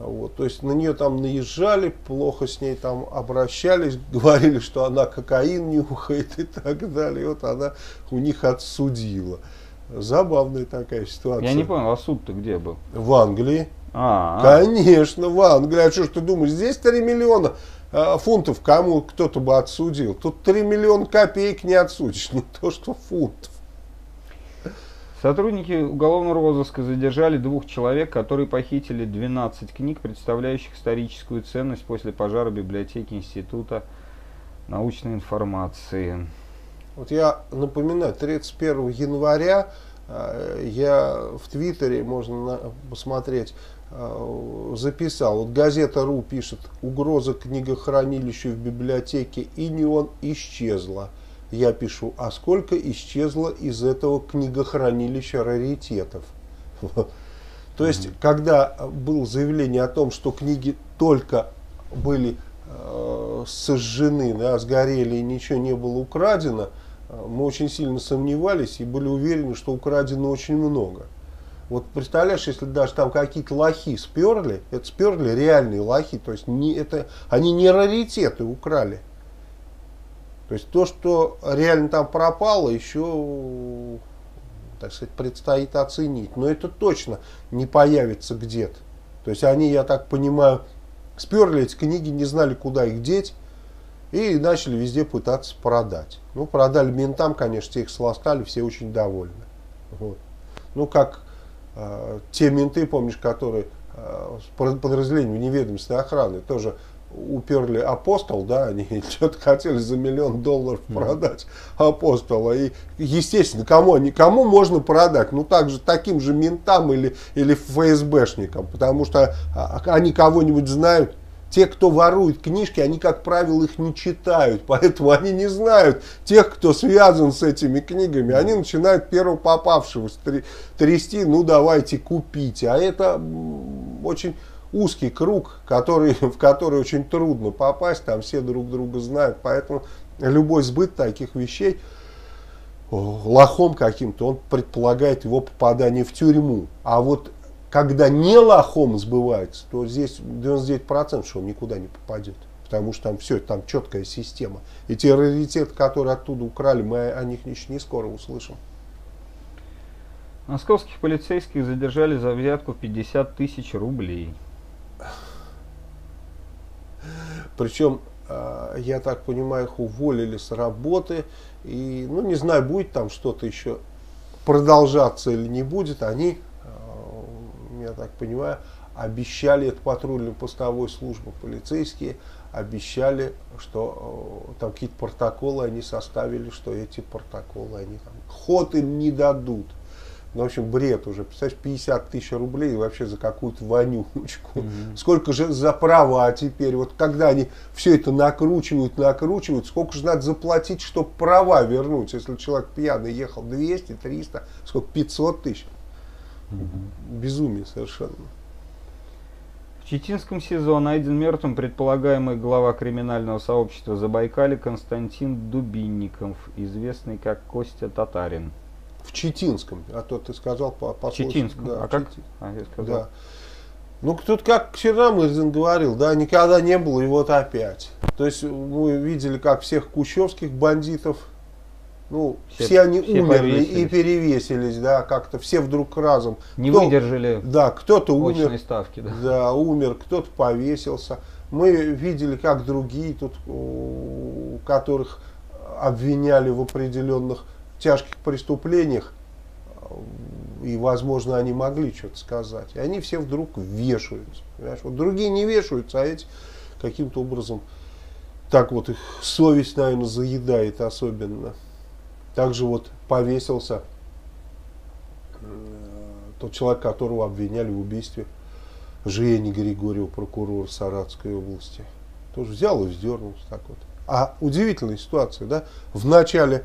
Вот, то есть на нее там наезжали, плохо с ней там обращались, говорили, что она кокаин нюхает и так далее. И вот она у них отсудила. Забавная такая ситуация. Я не понял, а суд-то где был? В Англии. А, -а. Конечно, в Англии. А что ж ты думаешь, здесь 3 миллиона э, фунтов кому кто-то бы отсудил. Тут 3 миллиона копеек не отсудишь, не то что фунтов. Сотрудники уголовного розыска задержали двух человек, которые похитили 12 книг, представляющих историческую ценность после пожара библиотеки Института научной информации. Вот я напоминаю, 31 января э, я в Твиттере, можно посмотреть, э, записал. Вот газета РУ пишет, угроза книгохранилищу в библиотеке Инион исчезла я пишу, а сколько исчезло из этого книгохранилища раритетов. То есть, mm-hmm. когда было заявление о том, что книги только были э, сожжены, да, сгорели и ничего не было украдено, э, мы очень сильно сомневались и были уверены, что украдено очень много. Вот представляешь, если даже там какие-то лохи сперли, это сперли реальные лохи, то есть не, это, они не раритеты украли, то есть то, что реально там пропало, еще, так сказать, предстоит оценить. Но это точно не появится где-то. То есть они, я так понимаю, сперли эти книги, не знали, куда их деть, и начали везде пытаться продать. Ну, продали ментам, конечно, те их сласкали, все очень довольны. Вот. Ну, как э, те менты, помнишь, которые э, подразделению неведомственной охраны тоже уперли апостол, да, они что-то хотели за миллион долларов продать апостола. И, естественно, кому, они, кому можно продать? Ну, также таким же ментам или, или ФСБшникам, потому что а, они кого-нибудь знают. Те, кто ворует книжки, они, как правило, их не читают, поэтому они не знают тех, кто связан с этими книгами. Они начинают первого попавшего трясти, ну давайте купите. А это очень узкий круг, который, в который очень трудно попасть, там все друг друга знают, поэтому любой сбыт таких вещей лохом каким-то, он предполагает его попадание в тюрьму. А вот когда не лохом сбывается, то здесь 99% что он никуда не попадет. Потому что там все, там четкая система. И те раритеты, которые оттуда украли, мы о них не, скоро услышим. Московских полицейских задержали за взятку 50 тысяч рублей. Причем, а, я так понимаю, их уволили с работы. И, ну, не знаю, будет там что-то еще продолжаться или не будет. Они, а, я так понимаю, обещали, это патрульно-постовой службы полицейские, обещали, что а, там какие-то протоколы они составили, что эти протоколы они там ход им не дадут. Ну, в общем, бред уже. Представляешь, 50 тысяч рублей вообще за какую-то вонючку. Mm-hmm. Сколько же за права теперь? Вот когда они все это накручивают, накручивают, сколько же надо заплатить, чтобы права вернуть? Если человек пьяный ехал 200, 300, сколько? 500 тысяч. Mm-hmm. Безумие совершенно. В Читинском СИЗО найден мертвым предполагаемый глава криминального сообщества Забайкали Константин Дубинников, известный как Костя Татарин. В Читинском, а то ты сказал по, по Читинском, да, а как? А, я сказал. Да. Ну, тут как Черномырдин говорил, да, никогда не было, и вот опять. То есть мы видели, как всех кущевских бандитов, ну, все, все они все умерли повесились. и перевесились, да, как-то все вдруг разом. Не Кто, выдержали Да, кто-то умер. ставки, да. Да, умер, кто-то повесился. Мы видели, как другие тут, которых обвиняли в определенных тяжких преступлениях, и, возможно, они могли что-то сказать. И они все вдруг вешаются. Понимаешь? Вот другие не вешаются, а эти каким-то образом так вот их совесть, наверное, заедает особенно. Также вот повесился э, тот человек, которого обвиняли в убийстве Жени Григорьева, прокурор Саратской области. Тоже взял и вздернулся так вот. А удивительная ситуация, да? Вначале э,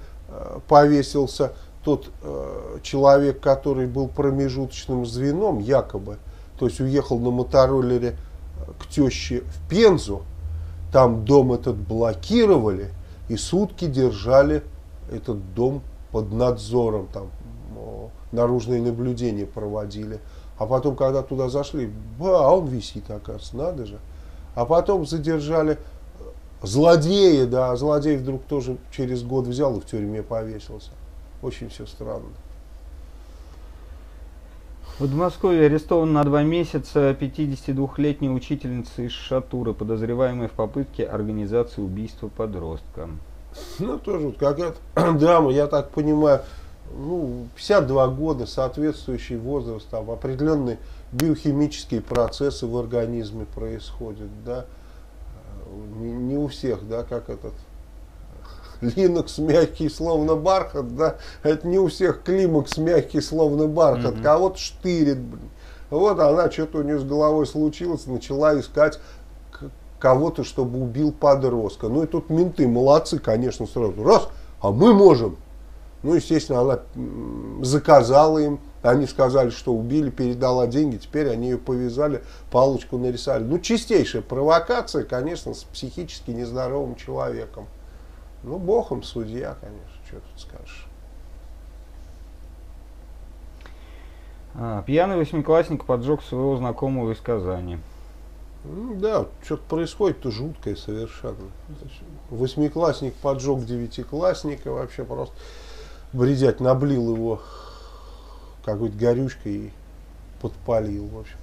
повесился тот э, человек, который был промежуточным звеном, якобы, то есть уехал на мотороллере э, к теще в Пензу, там дом этот блокировали и сутки держали этот дом под надзором, там наружные наблюдения проводили. А потом, когда туда зашли, ба, он висит, оказывается, надо же. А потом задержали злодея, да, злодей вдруг тоже через год взял и в тюрьме повесился. Очень все странно. В Подмосковье арестован на два месяца 52-летняя учительница из Шатуры, подозреваемая в попытке организации убийства подростка. Ну, тоже вот какая-то драма, я так понимаю, ну, 52 года, соответствующий возраст, там определенные биохимические процессы в организме происходят, да, не, не у всех, да, как этот Linux мягкий, словно бархат, да, это не у всех климакс мягкий, словно бархат, mm-hmm. кого-то штырит, блин. Вот она, что-то у нее с головой случилось, начала искать кого-то, чтобы убил подростка. Ну и тут менты молодцы, конечно, сразу. Раз, а мы можем. Ну, естественно, она заказала им, они сказали, что убили, передала деньги, теперь они ее повязали, палочку нарисовали. Ну, чистейшая провокация, конечно, с психически нездоровым человеком. Ну, богом судья, конечно, что тут скажешь. А, пьяный восьмиклассник поджег своего знакомого из Казани. Ну, да, что-то происходит-то жуткое совершенно. Восьмиклассник поджег девятиклассника, вообще просто бредять, наблил его какой-то горючкой подпалил, в общем.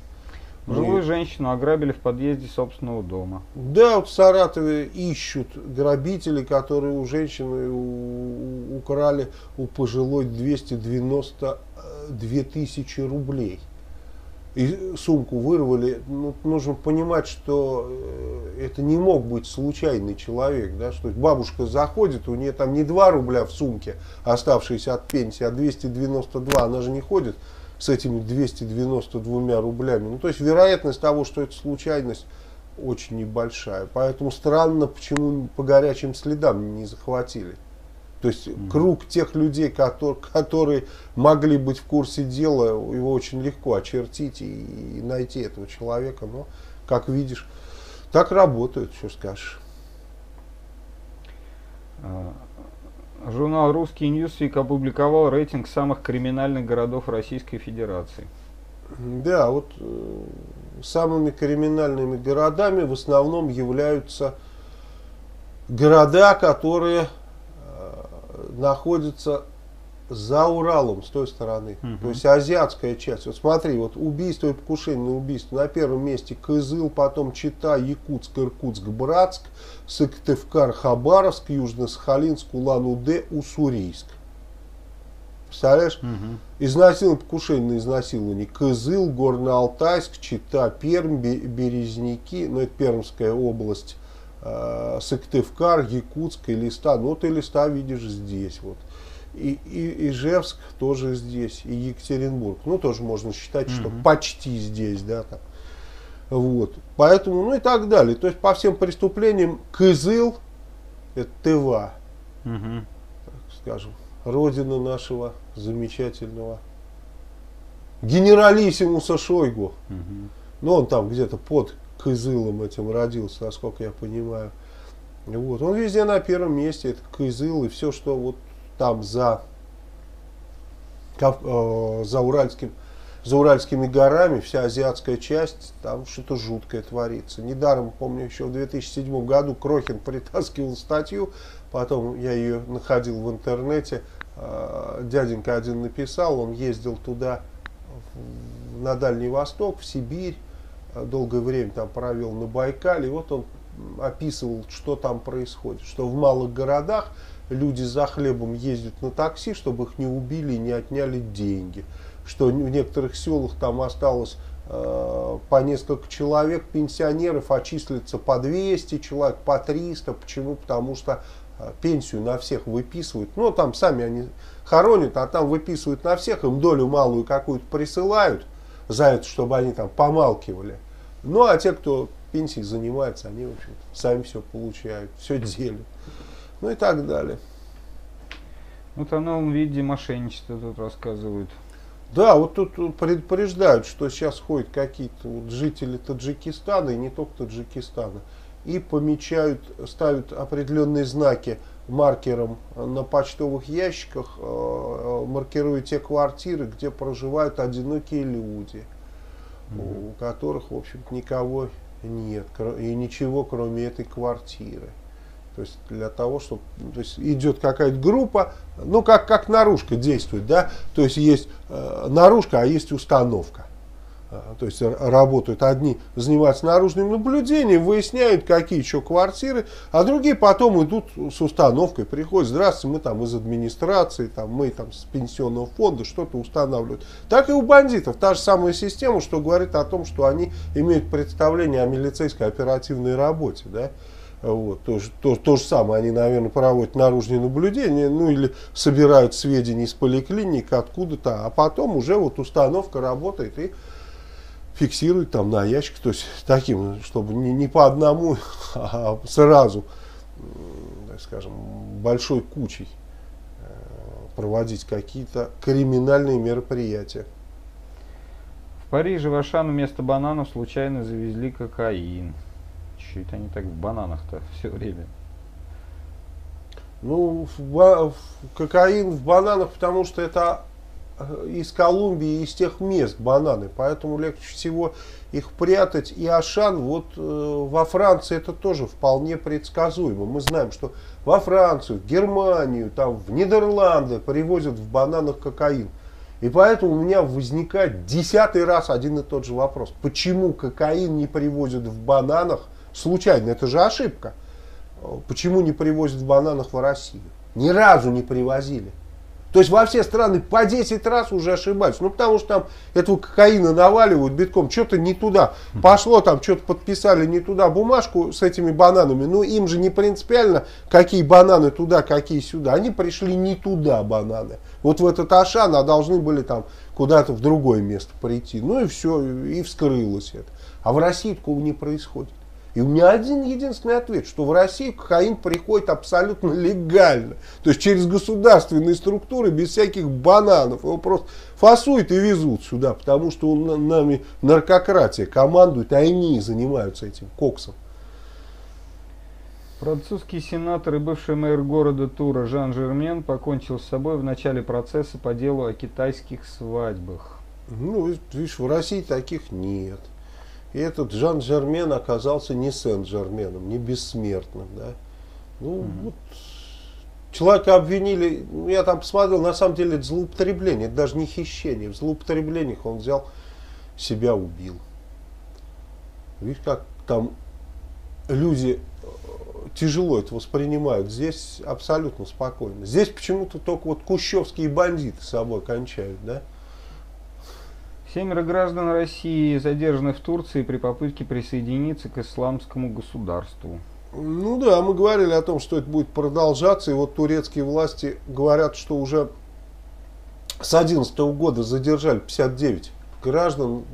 Живую ну, женщину ограбили в подъезде собственного дома. Да, вот в Саратове ищут грабители, которые у женщины у, украли у пожилой 292 тысячи рублей и сумку вырвали, ну, нужно понимать, что э, это не мог быть случайный человек, да, что бабушка заходит, у нее там не 2 рубля в сумке, оставшиеся от пенсии, а 292, она же не ходит с этими 292 рублями. Ну, то есть вероятность того, что это случайность, очень небольшая. Поэтому странно, почему по горячим следам не захватили. То есть круг тех людей, которые, которые могли быть в курсе дела, его очень легко очертить и, и найти этого человека. Но, как видишь, так работают, что скажешь. А, журнал «Русский Ньюсвик» опубликовал рейтинг самых криминальных городов Российской Федерации. Да, вот э, самыми криминальными городами в основном являются города, которые находится за Уралом, с той стороны. Угу. То есть азиатская часть. Вот смотри, вот убийство и покушение на убийство. На первом месте Кызыл, потом Чита, Якутск, Иркутск, Братск, Сыктывкар, Хабаровск, Южно-Сахалинск, Улан-Удэ, Уссурийск. Представляешь? Угу. Изнасилование, покушение на изнасилование. Кызыл, Горно-Алтайск, Чита, Пермь, Березники, ну это Пермская область, Сыктывкар, Якутск и Листа. Ну, ты Листа видишь здесь. Вот. И, и Ижевск тоже здесь, и Екатеринбург. Ну, тоже можно считать, что почти здесь, да, там. Вот. Поэтому, ну и так далее. То есть по всем преступлениям Кызыл, это Тыва, угу. так скажем, родина нашего замечательного генералиссимуса Шойгу. Угу. Ну, он там где-то под Кызылом этим родился, насколько я понимаю. Вот. Он везде на первом месте, это Кызыл и все, что вот там за, э, за, Уральским, за Уральскими горами, вся азиатская часть, там что-то жуткое творится. Недаром, помню, еще в 2007 году Крохин притаскивал статью, потом я ее находил в интернете, э, дяденька один написал, он ездил туда, на Дальний Восток, в Сибирь, долгое время там провел на Байкале, и вот он описывал, что там происходит, что в малых городах люди за хлебом ездят на такси, чтобы их не убили и не отняли деньги, что в некоторых селах там осталось э, по несколько человек пенсионеров, а по 200 человек, по 300. Почему? Потому что э, пенсию на всех выписывают. Ну, там сами они хоронят, а там выписывают на всех, им долю малую какую-то присылают за это, чтобы они там помалкивали. Ну, а те, кто пенсией занимается, они, в общем сами все получают, все делят. Ну и так далее. Вот оно в виде мошенничества тут рассказывают. Да, вот тут предупреждают, что сейчас ходят какие-то вот жители Таджикистана, и не только Таджикистана, и помечают, ставят определенные знаки маркером на почтовых ящиках, э, маркируя те квартиры, где проживают одинокие люди, mm-hmm. у которых, в общем-то, никого нет, и ничего, кроме этой квартиры. То есть для того, чтобы то есть идет какая-то группа, ну как, как наружка действует, да, то есть есть э, наружка, а есть установка. Э, то есть работают одни, занимаются наружным наблюдением, выясняют, какие еще квартиры, а другие потом идут с установкой, приходят, здравствуйте, мы там из администрации, там, мы там с пенсионного фонда что-то устанавливают. Так и у бандитов та же самая система, что говорит о том, что они имеют представление о милицейской оперативной работе, да. Вот, то, то, то же самое, они, наверное, проводят наружные наблюдения, ну или собирают сведения из поликлиник откуда-то, а потом уже вот установка работает и фиксирует там на ящик, то есть таким, чтобы не, не по одному, а сразу, так скажем, большой кучей э, проводить какие-то криминальные мероприятия. В Париже в Ашан вместо бананов случайно завезли кокаин. Чуть они так в бананах-то все время. Ну, в, в, кокаин в бананах, потому что это из Колумбии, из тех мест бананы, поэтому легче всего их прятать. И Ашан вот э, во Франции это тоже вполне предсказуемо. Мы знаем, что во Францию, в Германию, там в Нидерланды привозят в бананах кокаин. И поэтому у меня возникает десятый раз один и тот же вопрос. Почему кокаин не привозят в бананах, случайно, это же ошибка. Почему не привозят в бананах в Россию? Ни разу не привозили. То есть во все страны по 10 раз уже ошибаются. Ну, потому что там этого кокаина наваливают битком. Что-то не туда пошло, там что-то подписали не туда бумажку с этими бананами. Ну, им же не принципиально, какие бананы туда, какие сюда. Они пришли не туда бананы. Вот в этот Ашан, а должны были там куда-то в другое место прийти. Ну и все, и вскрылось это. А в России такого не происходит. И у меня один единственный ответ, что в России кокаин приходит абсолютно легально. То есть через государственные структуры, без всяких бананов. Его просто фасуют и везут сюда, потому что он нами наркократия командует, а они занимаются этим коксом. Французский сенатор и бывший мэр города Тура Жан Жермен покончил с собой в начале процесса по делу о китайских свадьбах. Ну, видишь, в России таких нет. И этот Жан Жермен оказался не Сен-Жерменом, не бессмертным. Да? Ну, угу. вот, человека обвинили, ну, я там посмотрел, на самом деле это злоупотребление, это даже не хищение. В злоупотреблениях он взял, себя убил. Видишь, как там люди э, тяжело это воспринимают. Здесь абсолютно спокойно. Здесь почему-то только вот кущевские бандиты с собой кончают, да? Семеро граждан России задержаны в Турции при попытке присоединиться к исламскому государству. Ну да, мы говорили о том, что это будет продолжаться, и вот турецкие власти говорят, что уже с 2011 года задержали 59 граждан,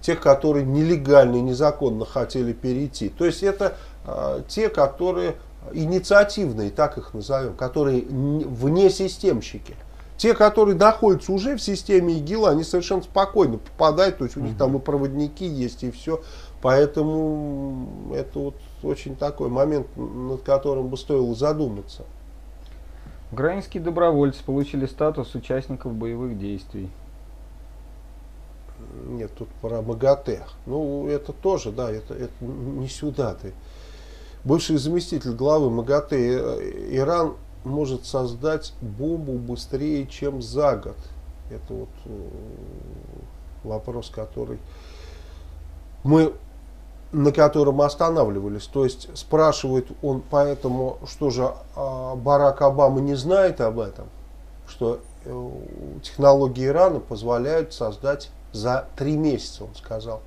тех, которые нелегально и незаконно хотели перейти. То есть это э, те, которые инициативные, так их назовем, которые вне системщики. Те, которые находятся уже в системе ИГИЛа, они совершенно спокойно попадают, то есть у них там и проводники есть, и все. Поэтому это вот очень такой момент, над которым бы стоило задуматься. Украинские добровольцы получили статус участников боевых действий. Нет, тут про МАГАТЭ. Ну, это тоже, да, это, это не сюда ты. Бывший заместитель главы МАГАТЭ э, Иран может создать бомбу быстрее, чем за год. Это вот э, вопрос, который мы на котором останавливались. То есть спрашивает он поэтому, что же а, Барак Обама не знает об этом, что э, технологии Ирана позволяют создать За три месяца, он сказал,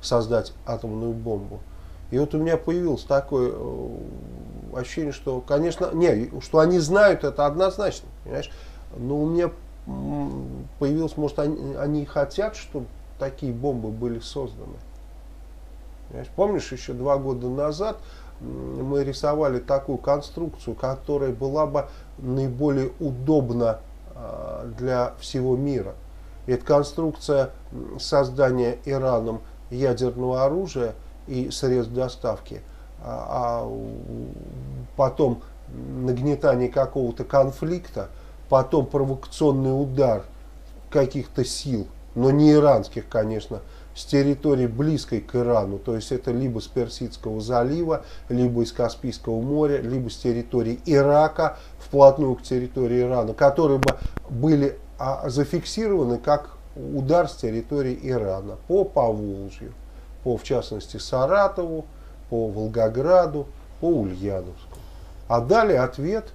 создать атомную бомбу. И вот у меня появилось такое э, ощущение, что, конечно, не, что они знают, это однозначно, понимаешь? Но у меня появилось, может, они, они хотят, чтобы такие бомбы были созданы. Понимаешь? Помнишь, еще два года назад мы рисовали такую конструкцию, которая была бы наиболее удобна э, для всего мира. Это конструкция создания Ираном ядерного оружия и средств доставки, а, а потом нагнетание какого-то конфликта, потом провокационный удар каких-то сил, но не иранских, конечно, с территории близкой к Ирану, то есть это либо с Персидского залива, либо из Каспийского моря, либо с территории Ирака, вплотную к территории Ирана, которые бы были а, зафиксированы как удар с территории Ирана по Поволжью, по в частности Саратову, по Волгограду, по Ульяновску. А далее ответ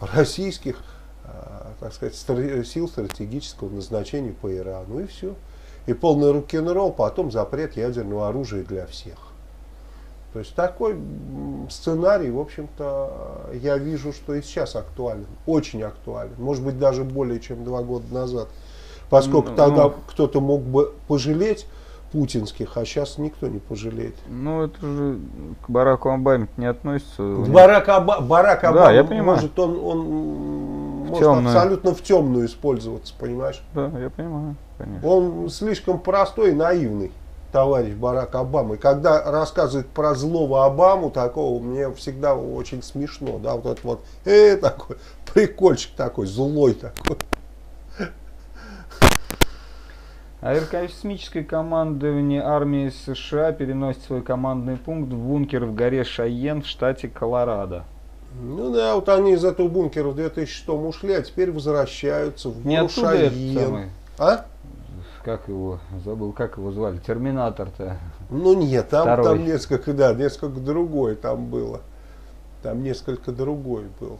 российских а, так сказать, сил стратегического назначения по Ирану. И все. И полный рок-н-ролл, потом запрет ядерного оружия для всех. То есть такой сценарий, в общем-то, я вижу, что и сейчас актуален. Очень актуален. Может быть, даже более чем два года назад. Поскольку ну, тогда ну, кто-то мог бы пожалеть путинских, а сейчас никто не пожалеет. Ну, это же к Бараку Обаме не относится. Барак, Оба, Барак Обама, да, я понимаю. может, он, он может темную. абсолютно в темную использоваться, понимаешь? Да, я понимаю, конечно. Он слишком простой и наивный товарищ Барак Обама. И когда рассказывает про злого Обаму, такого мне всегда очень смешно, да, вот этот вот, э, такой, прикольчик такой, злой такой. Аэрокосмическое командование армии США переносит свой командный пункт в бункер в горе Шайен в штате Колорадо. Ну да, вот они из этого бункера в 2006 ушли, а теперь возвращаются в Не Шайен. А? Как его, забыл, как его звали, Терминатор-то. Ну нет, там, там несколько, да, несколько другой там было. Там несколько другой был.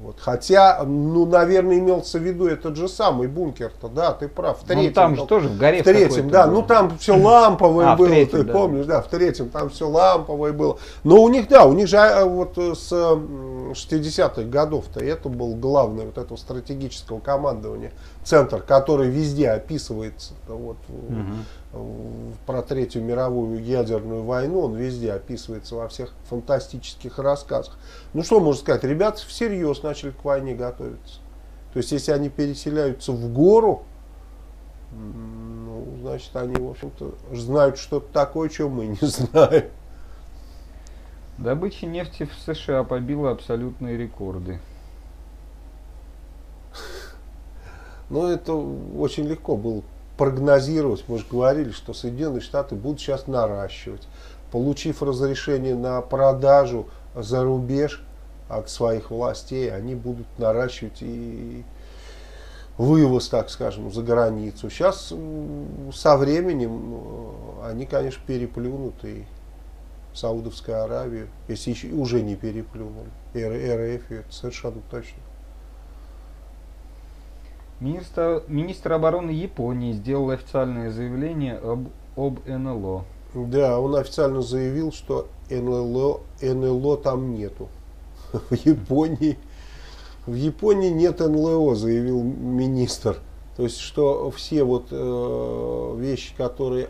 Вот. Хотя, ну, наверное, имелся в виду этот же самый бункер-то, да, ты прав. В третьем, ну, там же тоже в горе. В третьем, да, ну там все ламповое а, было, третьем, ты да. помнишь, да, в третьем там все ламповое было. Но у них, да, у них же а, вот с 60-х годов-то это был главный вот этого стратегического командования, центр, который везде описывается, вот, угу про Третью мировую ядерную войну, он везде описывается во всех фантастических рассказах. Ну что можно сказать, ребята всерьез начали к войне готовиться. То есть если они переселяются в гору, ну, значит они, в общем-то, знают что-то такое, чего мы не знаем. Добыча нефти в США побила абсолютные рекорды. Ну, это очень легко было прогнозировать, мы же говорили, что Соединенные Штаты будут сейчас наращивать. Получив разрешение на продажу за рубеж от своих властей, они будут наращивать и вывоз, так скажем, за границу. Сейчас со временем э, они, конечно, переплюнут и Саудовскую Аравию, если еще, уже не переплюнули, РФ, это совершенно точно. Министр, министр обороны Японии сделал официальное заявление об, об НЛО. Да, он официально заявил, что НЛО, НЛО там нету. В Японии, в Японии нет НЛО, заявил министр. То есть, что все вот э, вещи, которые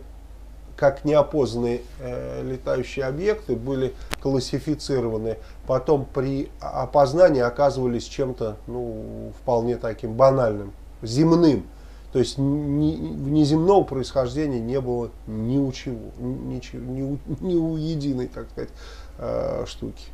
как неопознанные э, летающие объекты были классифицированы, потом при опознании оказывались чем-то ну, вполне таким банальным, земным. То есть ни, внеземного происхождения не было ни у чего, ничего, ни, у, ни у единой, так сказать, э, штуки.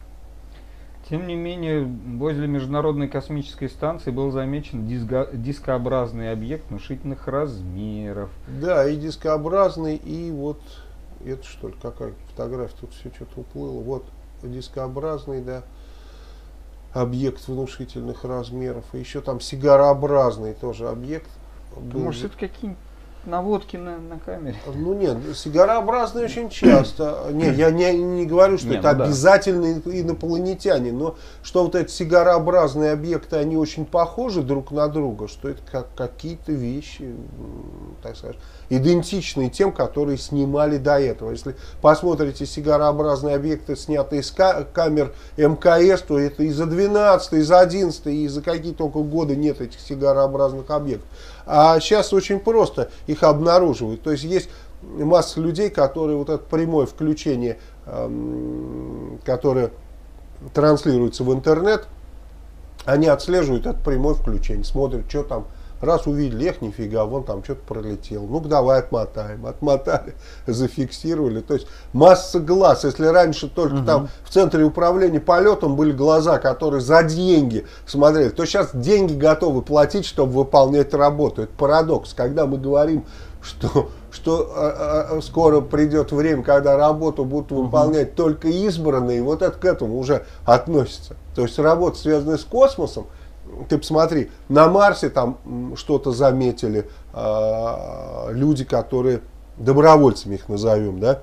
Тем не менее, возле Международной космической станции был замечен диско, дискообразный объект внушительных размеров. Да, и дискообразный, и вот это что ли, какая фотография, тут все что-то уплыло. Вот дискообразный, да, объект внушительных размеров. И еще там сигарообразный тоже объект. Может, это какие-нибудь наводки на, на камере. Ну нет, сигарообразные очень часто. Не, я не, не говорю, что Не, это ну да. обязательно инопланетяне, но что вот эти сигарообразные объекты, они очень похожи друг на друга, что это как какие-то вещи, так сказать, идентичные тем, которые снимали до этого. Если посмотрите сигарообразные объекты, снятые из ка- камер МКС, то это и за 12, и за 11, и за какие только годы нет этих сигарообразных объектов. А сейчас очень просто их обнаруживают. То есть есть масса людей, которые вот это прямое включение, эм, которое транслируется в интернет, они отслеживают это прямое включение, смотрят, что там. Раз увидели, эх, нифига, вон там что-то пролетело. Ну-ка, давай отмотаем. Отмотали, зафиксировали. То есть масса глаз. Если раньше только там в центре управления полетом были глаза, которые за деньги смотрели, то сейчас деньги готовы платить, чтобы выполнять работу. Это парадокс. Когда мы говорим, что, что э, э, скоро придет время, когда работу будут выполнять только избранные, вот это к этому уже относится. То есть работа, связанная с космосом, ты посмотри, на Марсе там что-то заметили э, люди, которые добровольцами их назовем, да,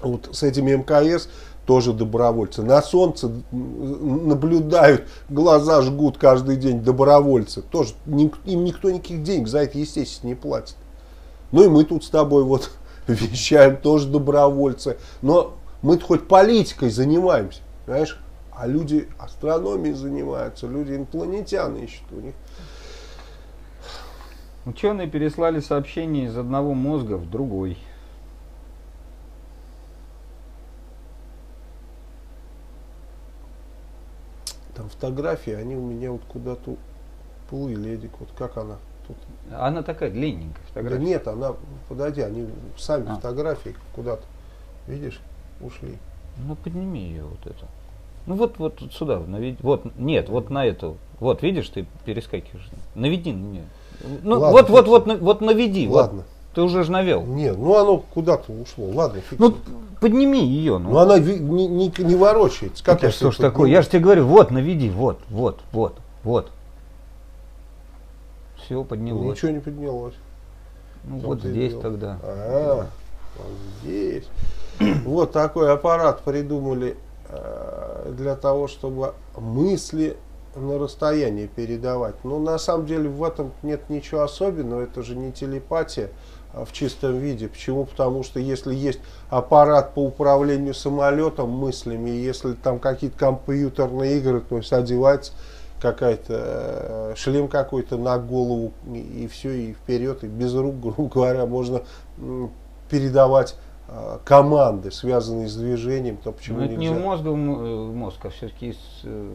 вот с этими МКС тоже добровольцы. На солнце наблюдают, глаза жгут каждый день добровольцы. Тоже им никто никаких денег за это, естественно, не платит. Ну и мы тут с тобой вот вещаем, тоже добровольцы. Но мы хоть политикой занимаемся, понимаешь? А люди астрономией занимаются, люди инопланетяне ищут у них. Ученые переслали сообщение из одного мозга в другой. Там фотографии, они у меня вот куда-то плыли, Эдик, вот как она тут. Она такая длинненькая Да фотография. нет, она, подожди, они сами А. фотографии куда-то, видишь, ушли. Ну подними ее вот эту. Ну вот вот сюда, наведи. Вот, нет, вот на эту. Вот, видишь, ты перескакиваешь. Наведи на нее. Ну Ладно, вот, вот, вот, на- вот наведи. вот. Ладно. Ты уже ж навел. Нет, ну оно куда-то ушло. Ладно, фиг Ну подними ее. Ну она ви- не, не, не ворочается. Как Это что ж такое? подниму? Я же тебе говорю, вот, наведи, вот, вот, вот, вот. Все, поднялось. Ничего не поднялось. Ну В вот том-то и здесь дело. тогда. А, вот здесь. Вот такой аппарат придумали для того, чтобы мысли на расстоянии передавать. Но на самом деле в этом нет ничего особенного. Это же не телепатия а в чистом виде. Почему? Потому что если есть аппарат по управлению самолетом мыслями, если там какие-то компьютерные игры, то есть одевается какая-то э, шлем какой-то на голову и, все и вперед и без рук, грубо говоря, можно передавать э, команды, связанные с движением, то почему Ну, это не нельзя? мозг, в э, в мозг, а все-таки из э,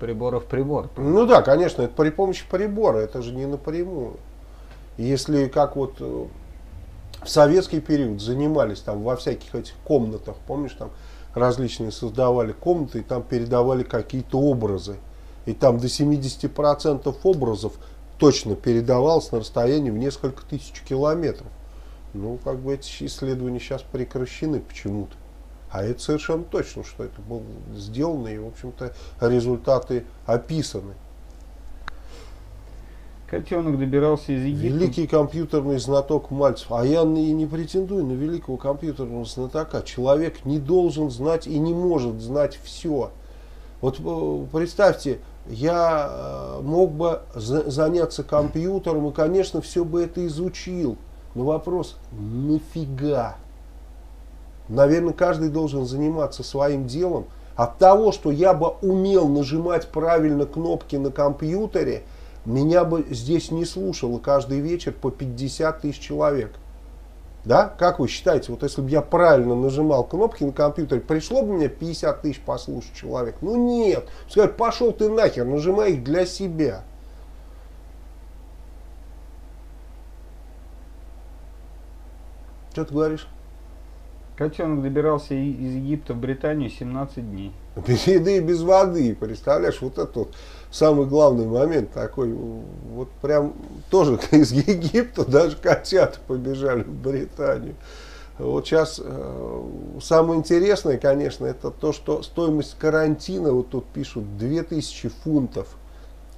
прибора в прибор. Ну да, конечно, это при помощи прибора, это же не напрямую. Если как вот э, в советский период занимались там во всяких этих комнатах, помнишь, там различные создавали комнаты и там передавали какие-то образы. И там до 70% образов точно передавалось на расстоянии в несколько тысяч километров. Ну, как бы эти исследования сейчас прекращены почему-то. А это совершенно точно, что это было сделано, и, в общем-то, результаты описаны. Котенок добирался из Египта. Великий компьютерный знаток Мальцев. А я и не претендую на великого компьютерного знатока. Человек не должен знать и не может знать все. Вот э, представьте, я э, мог бы за- заняться компьютером и, конечно, все бы это изучил. Но вопрос, нафига? Наверное, каждый должен заниматься своим делом. От того, что я бы умел нажимать правильно кнопки на компьютере, меня бы здесь не слушало каждый вечер по 50 тысяч человек. Да? Как вы считаете, вот если бы я правильно нажимал кнопки на компьютере, пришло бы мне 50 тысяч послушать человек? Ну нет. Сказать, пошел ты нахер, нажимай их для себя. Что ты говоришь? Котенок добирался из Египта в Британию 17 дней. Без еды и без воды, представляешь, вот это вот самый главный момент такой, вот прям тоже из Египта даже котята побежали в Британию. Вот сейчас э, самое интересное, конечно, это то, что стоимость карантина, вот тут пишут, 2000 фунтов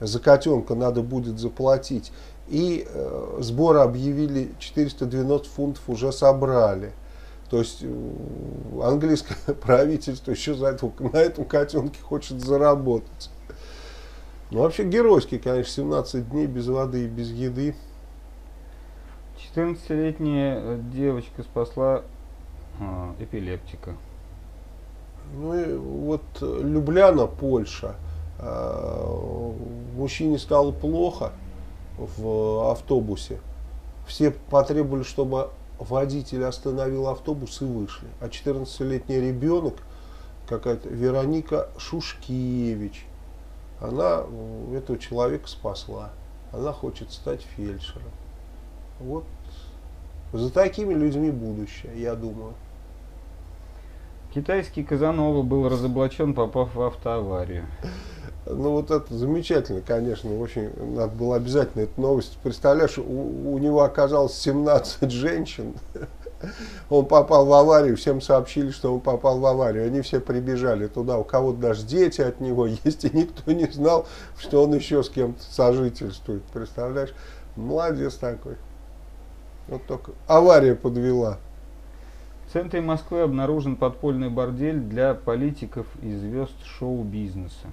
за котенка надо будет заплатить. И э, сбор объявили 490 фунтов уже собрали. То есть э, английское правительство еще за это, на этом котенке хочет заработать. Ну, вообще геройский, конечно, 17 дней без воды и без еды. 14-летняя э, девочка спасла э, эпилептика. Ну и вот Любляна, Польша. Э, мужчине стало плохо в автобусе. Все потребовали, чтобы водитель остановил автобус и вышли. А 14-летний ребенок, какая-то Вероника Шушкевич, она этого человека спасла. Она хочет стать фельдшером. Вот за такими людьми будущее, я думаю. Китайский Казанова был разоблачен, попав в автоаварию. Ну вот это замечательно, конечно, очень надо было обязательно эту новость. Представляешь, у, у него оказалось 17 женщин, он попал в аварию, всем сообщили, что он попал в аварию. Они все прибежали туда, у кого-то даже дети от него есть, и никто не знал, что он еще с кем-то сожительствует. Представляешь? Молодец такой. Вот только авария подвела. В центре Москвы обнаружен подпольный бордель для политиков и звезд шоу-бизнеса.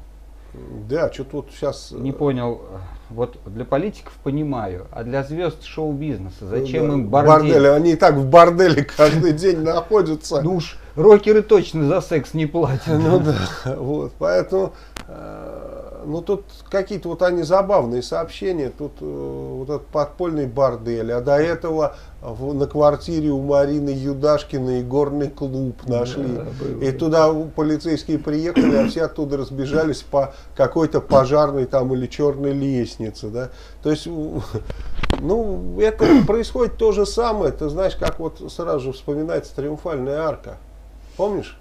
Да, что тут сейчас... Не понял. Вот для политиков понимаю, а для звезд шоу-бизнеса зачем ну, да. им бордель? Бордели, они и так в борделе каждый день находятся. Ну уж рокеры точно за секс не платят. Ну да, вот, поэтому э, ну тут какие-то вот они забавные сообщения, тут э, вот этот подпольный бордель, а до этого в, на квартире у Марины Юдашкиной горный клуб нашли. Да, и туда полицейские приехали, а все оттуда разбежались по какой-то пожарной там или черной лестнице, да. То есть, ну, это происходит то же самое, ты знаешь, как вот сразу же вспоминается триумфальная арка. Помнишь?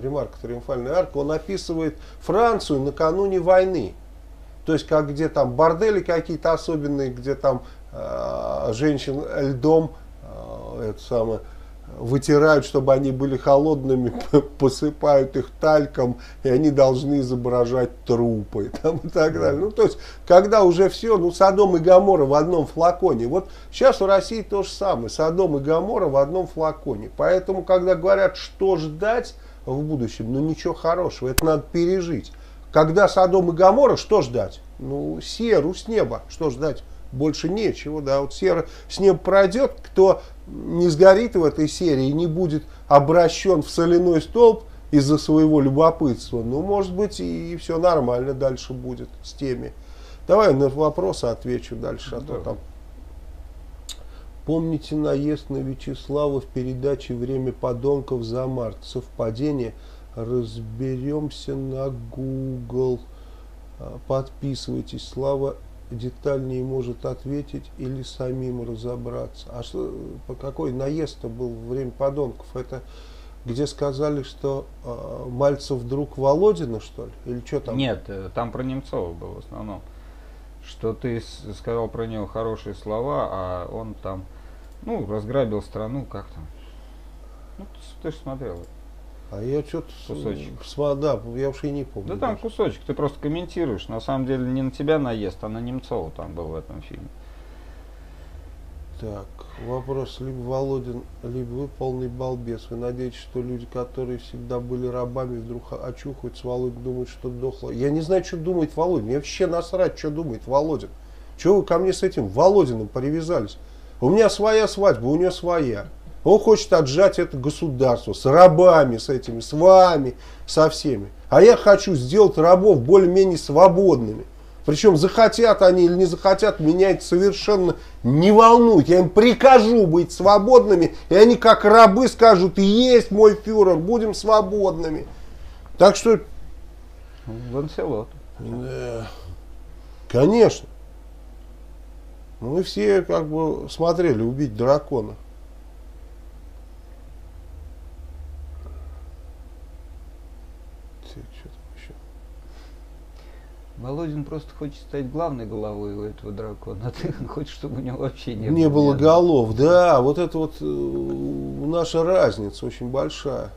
Ремарка «Триумфальная арка», он описывает Францию накануне войны. То есть, как где там бордели какие-то особенные, где там э, женщин льдом э, это самое, вытирают, чтобы они были холодными, посыпают их тальком, и они должны изображать трупы там, и так далее. Ну, то есть, когда уже все, ну, Содом и Гамора в одном флаконе. Вот сейчас в России то же самое, Содом и Гамора в одном флаконе. Поэтому, когда говорят, что ждать, в будущем, но ничего хорошего, это надо пережить. Когда Содом и Гамора, что ждать? Ну, серу с неба, что ждать? Больше нечего, да, вот сера с неба пройдет, кто не сгорит в этой серии и не будет обращен в соляной столб из-за своего любопытства, ну, может быть, и, и все нормально дальше будет с теми. Давай на вопросы отвечу дальше, а то там Помните наезд на Вячеслава в передаче «Время подонков» за март? Совпадение? Разберемся на Google. А, подписывайтесь. Слава детальнее может ответить или самим разобраться. А что, по какой наезд-то был «Время подонков»? Это где сказали, что э, Мальцев друг Володина, что ли? Или что там? Нет, э, там про Немцова был в основном что ты сказал про него хорошие слова, а он там, ну, разграбил страну, как там. Ну, ты, ты же смотрел. А я что-то... Кусочек. Да, я уж и не помню. Да там кусочек, ты просто комментируешь. На самом деле не на тебя наезд, а на Немцова там был в этом фильме. Так, вопрос. Либо Володин, либо вы полный балбес. Вы надеетесь, что люди, которые всегда были рабами, вдруг очухаются, Володин думает, что дохло. Я не знаю, что думает Володин. Мне вообще насрать, что думает Володин. Чего вы ко мне с этим Володиным привязались? У меня своя свадьба, у него своя. Он хочет отжать это государство с рабами, с этими, с вами, со всеми. А я хочу сделать рабов более-менее свободными. Причем захотят они или не захотят, меня это совершенно не волнует. Я им прикажу быть свободными, и они как рабы скажут, есть мой фюрер, будем свободными. Так что... Ланселот. Да. Конечно. Мы все как бы смотрели «Убить дракона». Володин просто хочет стать главной головой у этого дракона, а ты хочешь, чтобы у него вообще не, не было. Не было голов, да, вот это вот э, наша разница очень большая.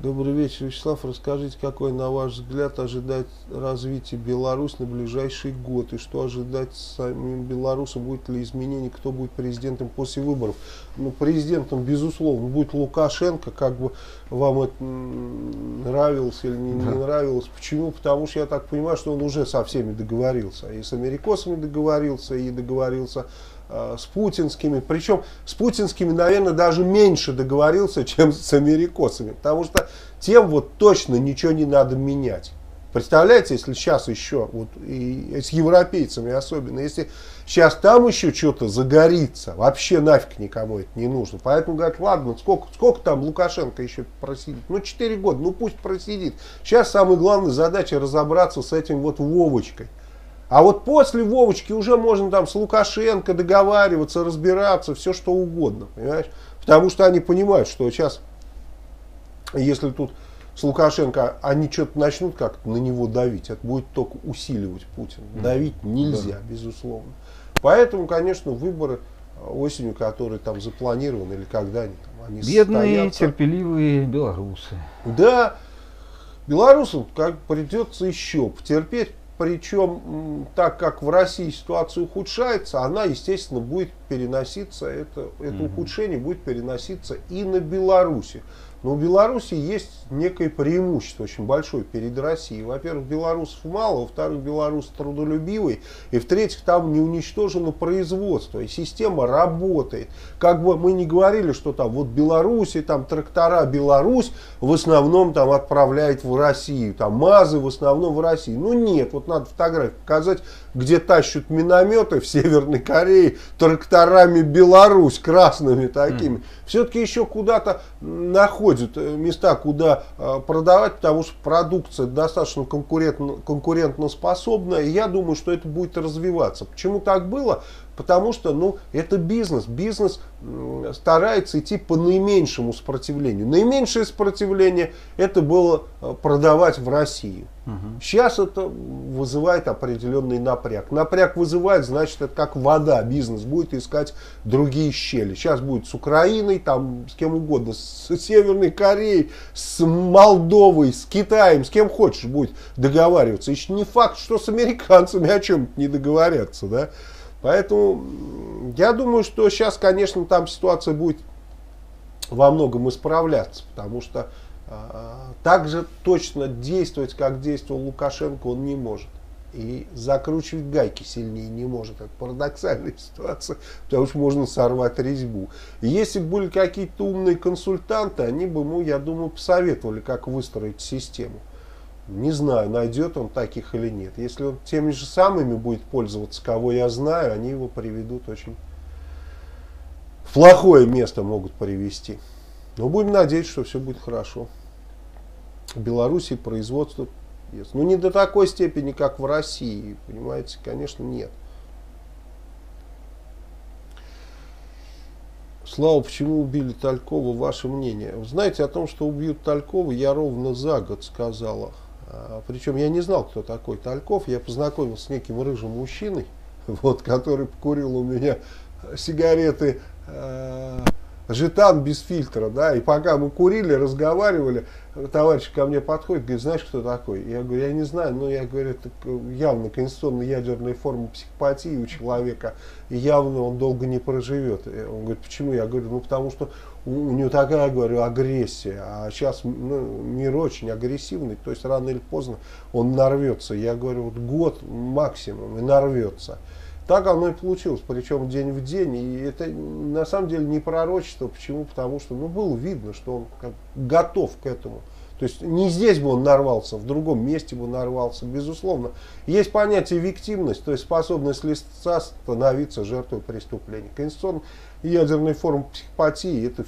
Добрый вечер, Вячеслав. Расскажите, какой, на ваш взгляд, ожидать развитие Беларусь на ближайший год? И что ожидать самим белорусам? Будет ли изменение? Кто будет президентом после выборов? Ну, президентом, безусловно, будет Лукашенко. Как бы вам это нравилось или не, не нравилось. Почему? Потому что я так понимаю, что он уже со всеми договорился. И с америкосами договорился, и договорился с путинскими, причем с путинскими, наверное, даже меньше договорился, чем с америкосами, потому что тем вот точно ничего не надо менять. Представляете, если сейчас еще, вот и с европейцами особенно, если сейчас там еще что-то загорится, вообще нафиг никому это не нужно. Поэтому говорят, ладно, сколько, сколько там Лукашенко еще просидит? Ну, 4 года, ну пусть просидит. Сейчас самая главная задача разобраться с этим вот Вовочкой. А вот после Вовочки уже можно там с Лукашенко договариваться, разбираться, все что угодно, понимаешь? Потому что они понимают, что сейчас, если тут с Лукашенко они что-то начнут как-то на него давить, это будет только усиливать Путин. Давить нельзя, да. безусловно. Поэтому, конечно, выборы осенью, которые там запланированы или когда они там, они Бедные, состоятся. терпеливые белорусы. Да, белорусам как придется еще потерпеть, причем, так как в России ситуация ухудшается, она, естественно, будет переноситься, это, это ухудшение будет переноситься и на Беларуси. Но у Беларуси есть некое преимущество очень большое перед Россией. Во-первых, белорусов мало, во-вторых, белорус трудолюбивый, и в-третьих, там не уничтожено производство, и система работает. Как бы мы ни говорили, что там вот Беларуси, там трактора Беларусь в основном там отправляет в Россию, там МАЗы в основном в Россию. Ну нет, вот надо фотографию показать, где тащат минометы в Северной Корее тракторами Беларусь, красными такими. Mm. Все-таки еще куда-то находят э, места, куда э, продавать, потому что продукция достаточно конкурентно, конкурентоспособная. И я думаю, что это будет развиваться. Почему так было? Потому что ну, это бизнес. Бизнес старается идти по наименьшему сопротивлению. Наименьшее сопротивление это было э, продавать в Россию. Угу. Сейчас это вызывает определенный напряг. Напряг вызывает, значит, это как вода. Бизнес будет искать другие щели. Сейчас будет с Украиной, там с кем угодно, с Северной Кореей, с Молдовой, с Китаем, с кем хочешь будет договариваться. Еще не факт, что с американцами о чем-то не договорятся. Да? Поэтому я думаю, что сейчас, конечно, там ситуация будет во многом исправляться, потому что э, так же точно действовать, как действовал Лукашенко, он не может. И закручивать гайки сильнее не может. Это парадоксальная ситуация, потому что можно сорвать резьбу. Если бы были какие-то умные консультанты, они бы ему, я думаю, посоветовали, как выстроить систему. Не знаю, найдет он таких или нет. Если он теми же самыми будет пользоваться, кого я знаю, они его приведут очень в плохое место могут привести. Но будем надеяться, что все будет хорошо. В Беларуси производство есть. Ну не до такой степени, как в России, понимаете, конечно, нет. Слава, почему убили Талькова, ваше мнение? Вы знаете, о том, что убьют Талькова, я ровно за год сказала. А, Причем я не знал, кто такой Тальков. Я познакомился с неким рыжим мужчиной, вот, который покурил у меня сигареты э, жетан без фильтра, да, и пока мы курили, разговаривали, товарищ ко мне подходит, говорит, знаешь, кто такой? Я говорю, я не знаю, но я говорю, это явно конституционно-ядерная форма психопатии у человека, и явно он долго не проживет. Он говорит, почему? Я говорю, ну потому что у, у него такая, говорю, агрессия, а сейчас ну, мир очень агрессивный, то есть рано или поздно он нарвется. Я говорю, вот год максимум и нарвется. Так оно и получилось, причем день в день. И это на самом деле не пророчество. Почему? Потому что ну, было видно, что он как, готов к этому. То есть не здесь бы он нарвался, в другом месте бы нарвался, безусловно. Есть понятие виктимность, то есть способность лица становиться жертвой преступления. Конституционная ядерная форма психопатии, это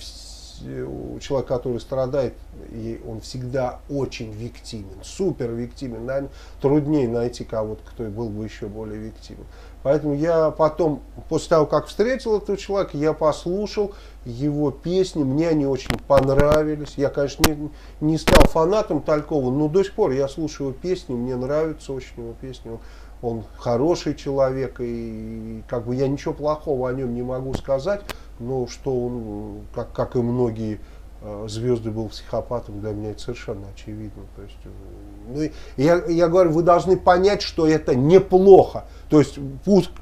человек, который страдает, и он всегда очень виктимен, супер виктимен. Наверное, труднее найти кого-то, кто был бы еще более виктимен. Поэтому я потом, после того, как встретил этого человека, я послушал его песни, мне они очень понравились. Я, конечно, не, не стал фанатом Талькова, но до сих пор я слушаю его песни, мне нравятся очень его песни. Он, он хороший человек, и как бы я ничего плохого о нем не могу сказать, но что он, как, как и многие э, Звезды был психопатом, для меня это совершенно очевидно. То есть, э, ну, я, я говорю, вы должны понять, что это неплохо. То есть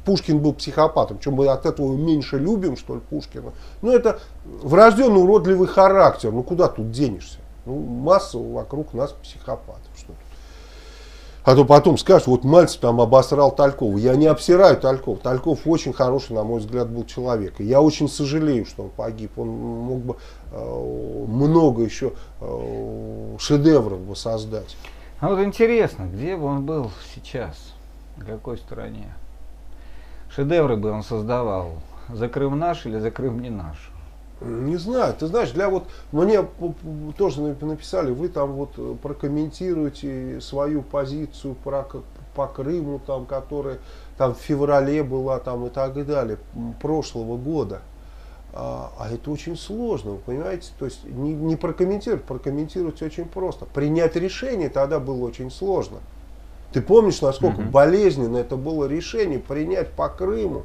Пушкин был психопатом, чем мы от этого меньше любим, что ли, Пушкина. Ну, это врожденный уродливый характер, ну куда тут денешься? Ну, масса вокруг нас психопатов. Что тут? А то потом скажут, вот Мальцев там обосрал Талькова. Я не обсираю Талькова. Тальков очень хороший, на мой взгляд, был человек. И я очень сожалею, что он погиб. Он мог бы э, много еще э, шедевров бы создать. А вот интересно, где бы он был сейчас? На какой стороне? Шедевры бы он создавал. За Крым наш или за Крым не наш? Не знаю, ты знаешь, для вот мне тоже написали, вы там вот э, прокомментируете свою позицию про, по Крыму, там, которая там в феврале была там и так далее, прошлого года. А, а это очень сложно, вы понимаете? То есть не, не прокомментировать, прокомментировать очень просто. Принять решение тогда было очень сложно. Ты помнишь, насколько угу. болезненно это было решение принять по Крыму?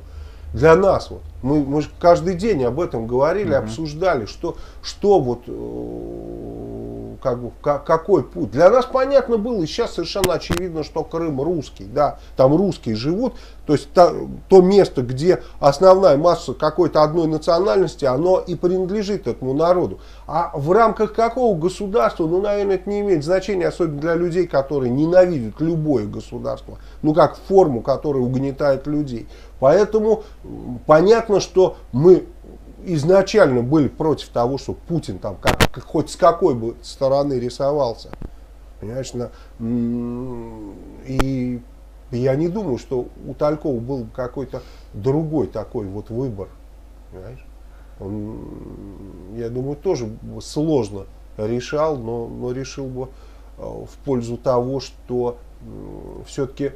Для нас. Вот. Мы, мы же каждый день об этом говорили, угу. обсуждали, что, что вот, э, как бы, как, какой путь. Для нас понятно было, и сейчас совершенно очевидно, что Крым русский, да, там русские живут, то есть та, то место, где основная масса какой-то одной национальности, оно и принадлежит этому народу. А в рамках какого государства, ну, наверное, это не имеет значения, особенно для людей, которые ненавидят любое государство, ну, как форму, которая угнетает людей. Поэтому понятно, что мы изначально были против того, что Путин там как, хоть с какой бы стороны рисовался. Понимаешь, на, и я не думаю, что у Талькова был какой-то другой такой вот выбор. Понимаешь? Он, я думаю, тоже сложно решал, но, но решил бы э, в пользу того, что все-таки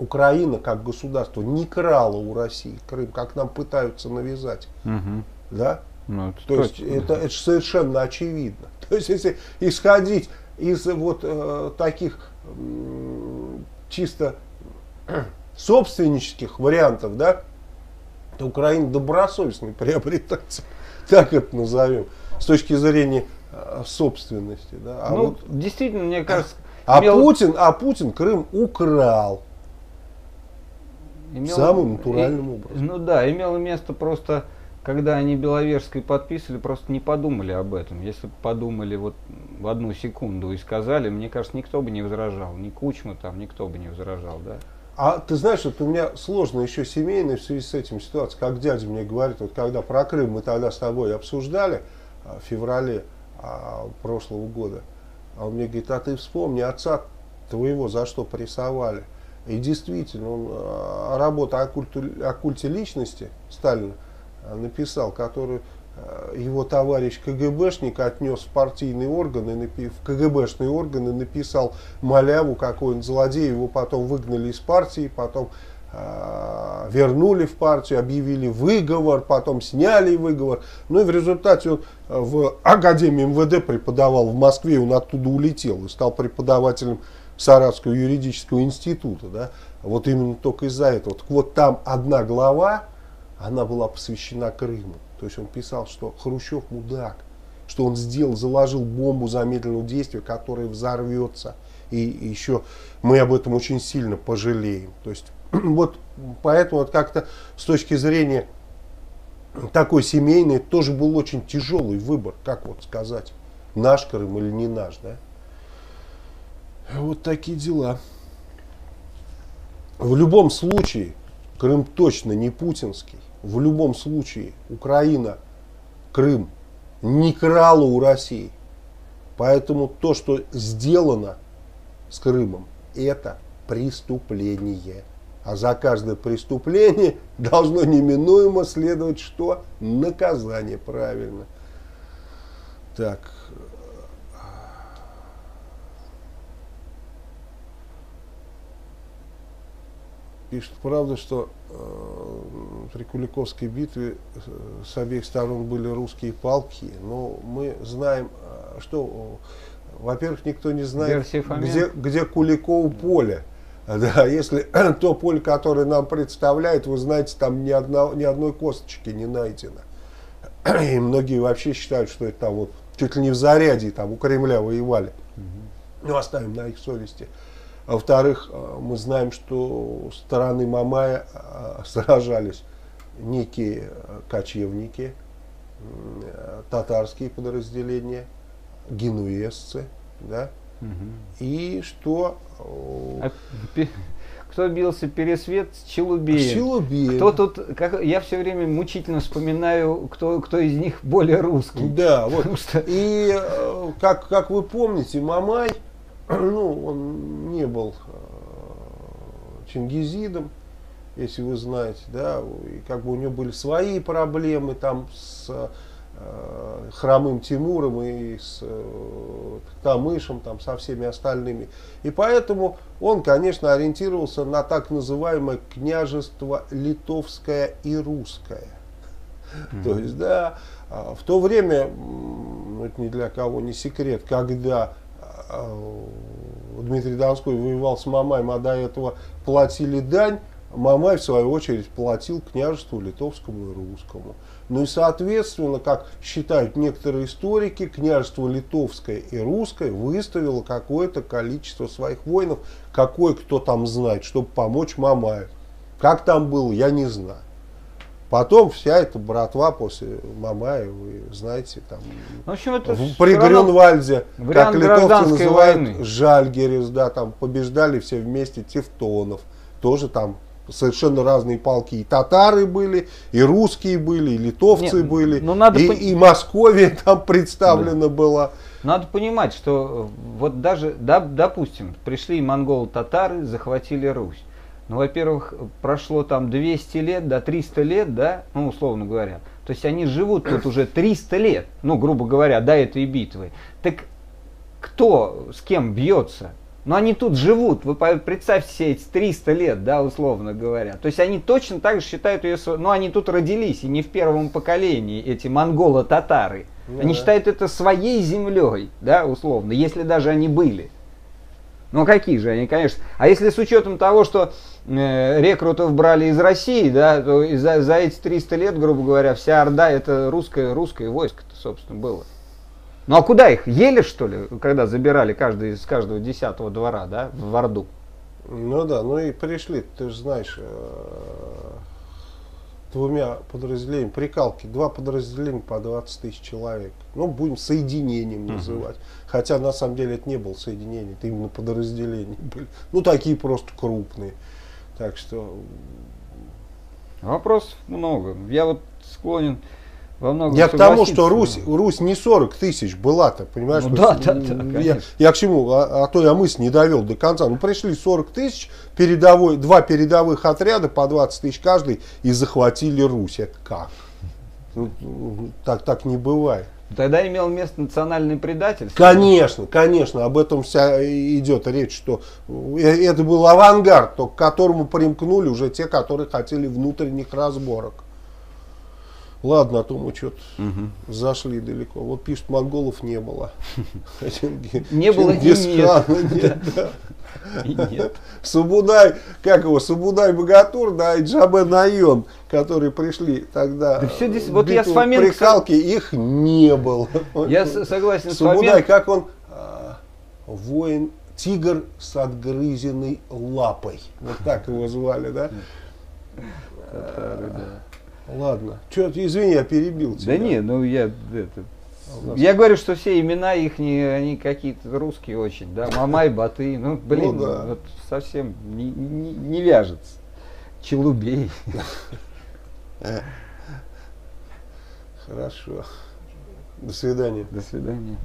Украина как государство не крала у России Крым, как нам пытаются навязать. Угу. Да? Ну, это То точно. есть это, это совершенно очевидно. То есть если исходить из вот э, таких э, чисто собственнических вариантов, да, то Украина добросовестно приобретается, так это назовем, с точки зрения э, собственности. Да. А ну, вот, действительно, мне кажется... А, имел... Путин, а Путин Крым украл. Имел, Самым натуральным и, образом. Ну да, имело место просто, когда они Беловежской подписывали, просто не подумали об этом. Если бы подумали вот в одну секунду и сказали, мне кажется, никто бы не возражал. Ни Кучма там, никто бы не возражал, да. А ты знаешь, вот у меня сложно еще семейная в связи с этим ситуация. Как дядя мне говорит, вот когда про Крым мы тогда с тобой обсуждали а, в феврале а, прошлого года, а он мне говорит, а ты вспомни отца твоего за что прессовали. И действительно, он а, работа о культе, о культе личности Сталина а, написал, который а, его товарищ КГБшник отнес в партийные органы, в КГБшные органы, написал маляву, какой он злодей, его потом выгнали из партии, потом вернули в партию, объявили выговор, потом сняли выговор. Ну и в результате он в Академии МВД преподавал в Москве, он оттуда улетел и стал преподавателем Саратского юридического института, да, вот именно только из-за этого. Так вот там одна глава, она была посвящена Крыму. То есть он писал, что Хрущев мудак, что он сделал, заложил бомбу замедленного действия, которая взорвется. И, и еще мы об этом очень сильно пожалеем. То есть вот поэтому вот как-то с точки зрения такой семейной тоже был очень тяжелый выбор, как вот сказать, наш Крым или не наш, да? Вот такие дела. В любом случае, Крым точно не путинский. В любом случае, Украина, Крым не крала у России. Поэтому то, что сделано с Крымом, это преступление. А за каждое преступление должно неминуемо следовать что? Наказание, правильно. Так, Пишет, правда, что э, при Куликовской битве э, с обеих сторон были русские полки, но мы знаем, э, что, во-первых, никто не знает, где, где Куликово поле. Да, если то поле, которое нам представляют, вы знаете, там ни, одно, ни одной косточки не найдено. И многие вообще считают, что это там вот чуть ли не в заряде там у Кремля воевали. Ну, оставим на их совести. А во-вторых, э, мы знаем, что стороны Мамая э, сражались некие э, кочевники, татарские подразделения, генуэзцы, да, угу. и что... А, кто бился пересвет с Челубеем? Челубеем. Кто тут, как, я все время мучительно вспоминаю, кто, кто из них более русский. Да, вот. Что... И как, как вы помните, Мамай, ну, он не был э, Чингизидом, если вы знаете, да, и как бы у него были свои проблемы там с э, хромым Тимуром и с э, Тамышем, там, со всеми остальными. И поэтому он, конечно, ориентировался на так называемое княжество литовское и русское. Mm-hmm. То есть, да, а в то время, ну, это ни для кого не секрет, когда Дмитрий Донской воевал с Мамаем, а до этого платили дань, Мамай, в свою очередь, платил княжеству литовскому и русскому. Ну и, соответственно, как считают некоторые историки, княжество литовское и русское выставило какое-то количество своих воинов, какой кто там знает, чтобы помочь Мамаю. Как там было, я не знаю. Потом вся эта братва после Мамая, вы знаете, там в общем, это при Грюнвальде, как литовцы называют, войны. Жальгерес, да, там побеждали все вместе Тевтонов, тоже там совершенно разные полки. И татары были, и русские были, и литовцы Нет, были, ну, надо и, пон... и Московия там представлена да. была. Надо понимать, что э, вот даже, да, допустим, пришли монголы-татары, захватили Русь. Ну, во-первых, прошло там 200 лет, да, 300 лет, да, ну, условно говоря. То есть они живут тут уже 300 лет, ну, грубо говоря, до этой битвы. Так кто с кем бьется? Ну, они тут живут, вы представьте себе эти 300 лет, да, условно говоря. То есть они точно так же считают ее, ну, они тут родились, и не в первом поколении, эти монголо-татары. Ну, они да. считают это своей землей, да, условно, если даже они были. Ну, а какие же они, конечно. А если с учетом того, что Э, рекрутов брали из России, да, то за, за эти 300 лет, грубо говоря, вся Орда это русское, русское войско, собственно, было. Ну а куда их? Ели, что ли, когда забирали каждый из каждого десятого двора, да, в Орду? Ну да, ну и пришли, ты же знаешь, э, двумя подразделениями, прикалки, два подразделения по 20 тысяч человек. Ну, будем соединением называть. Хотя на самом деле это не было соединение, это именно подразделения были. Ну, такие просто крупные. Так что... Вопросов много. Я вот склонен во многом Я к тому, что Русь, Русь не 40 тысяч была-то, понимаешь? Ну, да, да, да, я, я к чему? А, а то я мысль не довел до конца. Ну, пришли 40 тысяч, передовой, два передовых отряда по 20 тысяч каждый и захватили Русь. Это как? Ну, так, так не бывает. Тогда имел место национальный предательство. Конечно, конечно, об этом вся идет речь, что э, это был авангард, то к которому примкнули уже те, которые хотели внутренних разборок. Ладно, а то мы что-то угу. зашли далеко. Вот пишут, монголов не было. Не было и нет. Нет. Субудай, как его, Субудай Богатур, да, и Джабе Найон, которые пришли тогда да все здесь, вот я с Фоменко... прикалки, их не было. Я согласен с Субудай, как он, а, воин, тигр с отгрызенной лапой. Вот так его звали, да? Ладно. Что, извини, я перебил тебя. Да не, ну я это, я говорю, что все имена их не, они какие-то русские очень, да, Мамай, Баты, ну, ну блин, ну, да. вот совсем не, не, не вяжется. Челубей. Хорошо. До свидания. До свидания.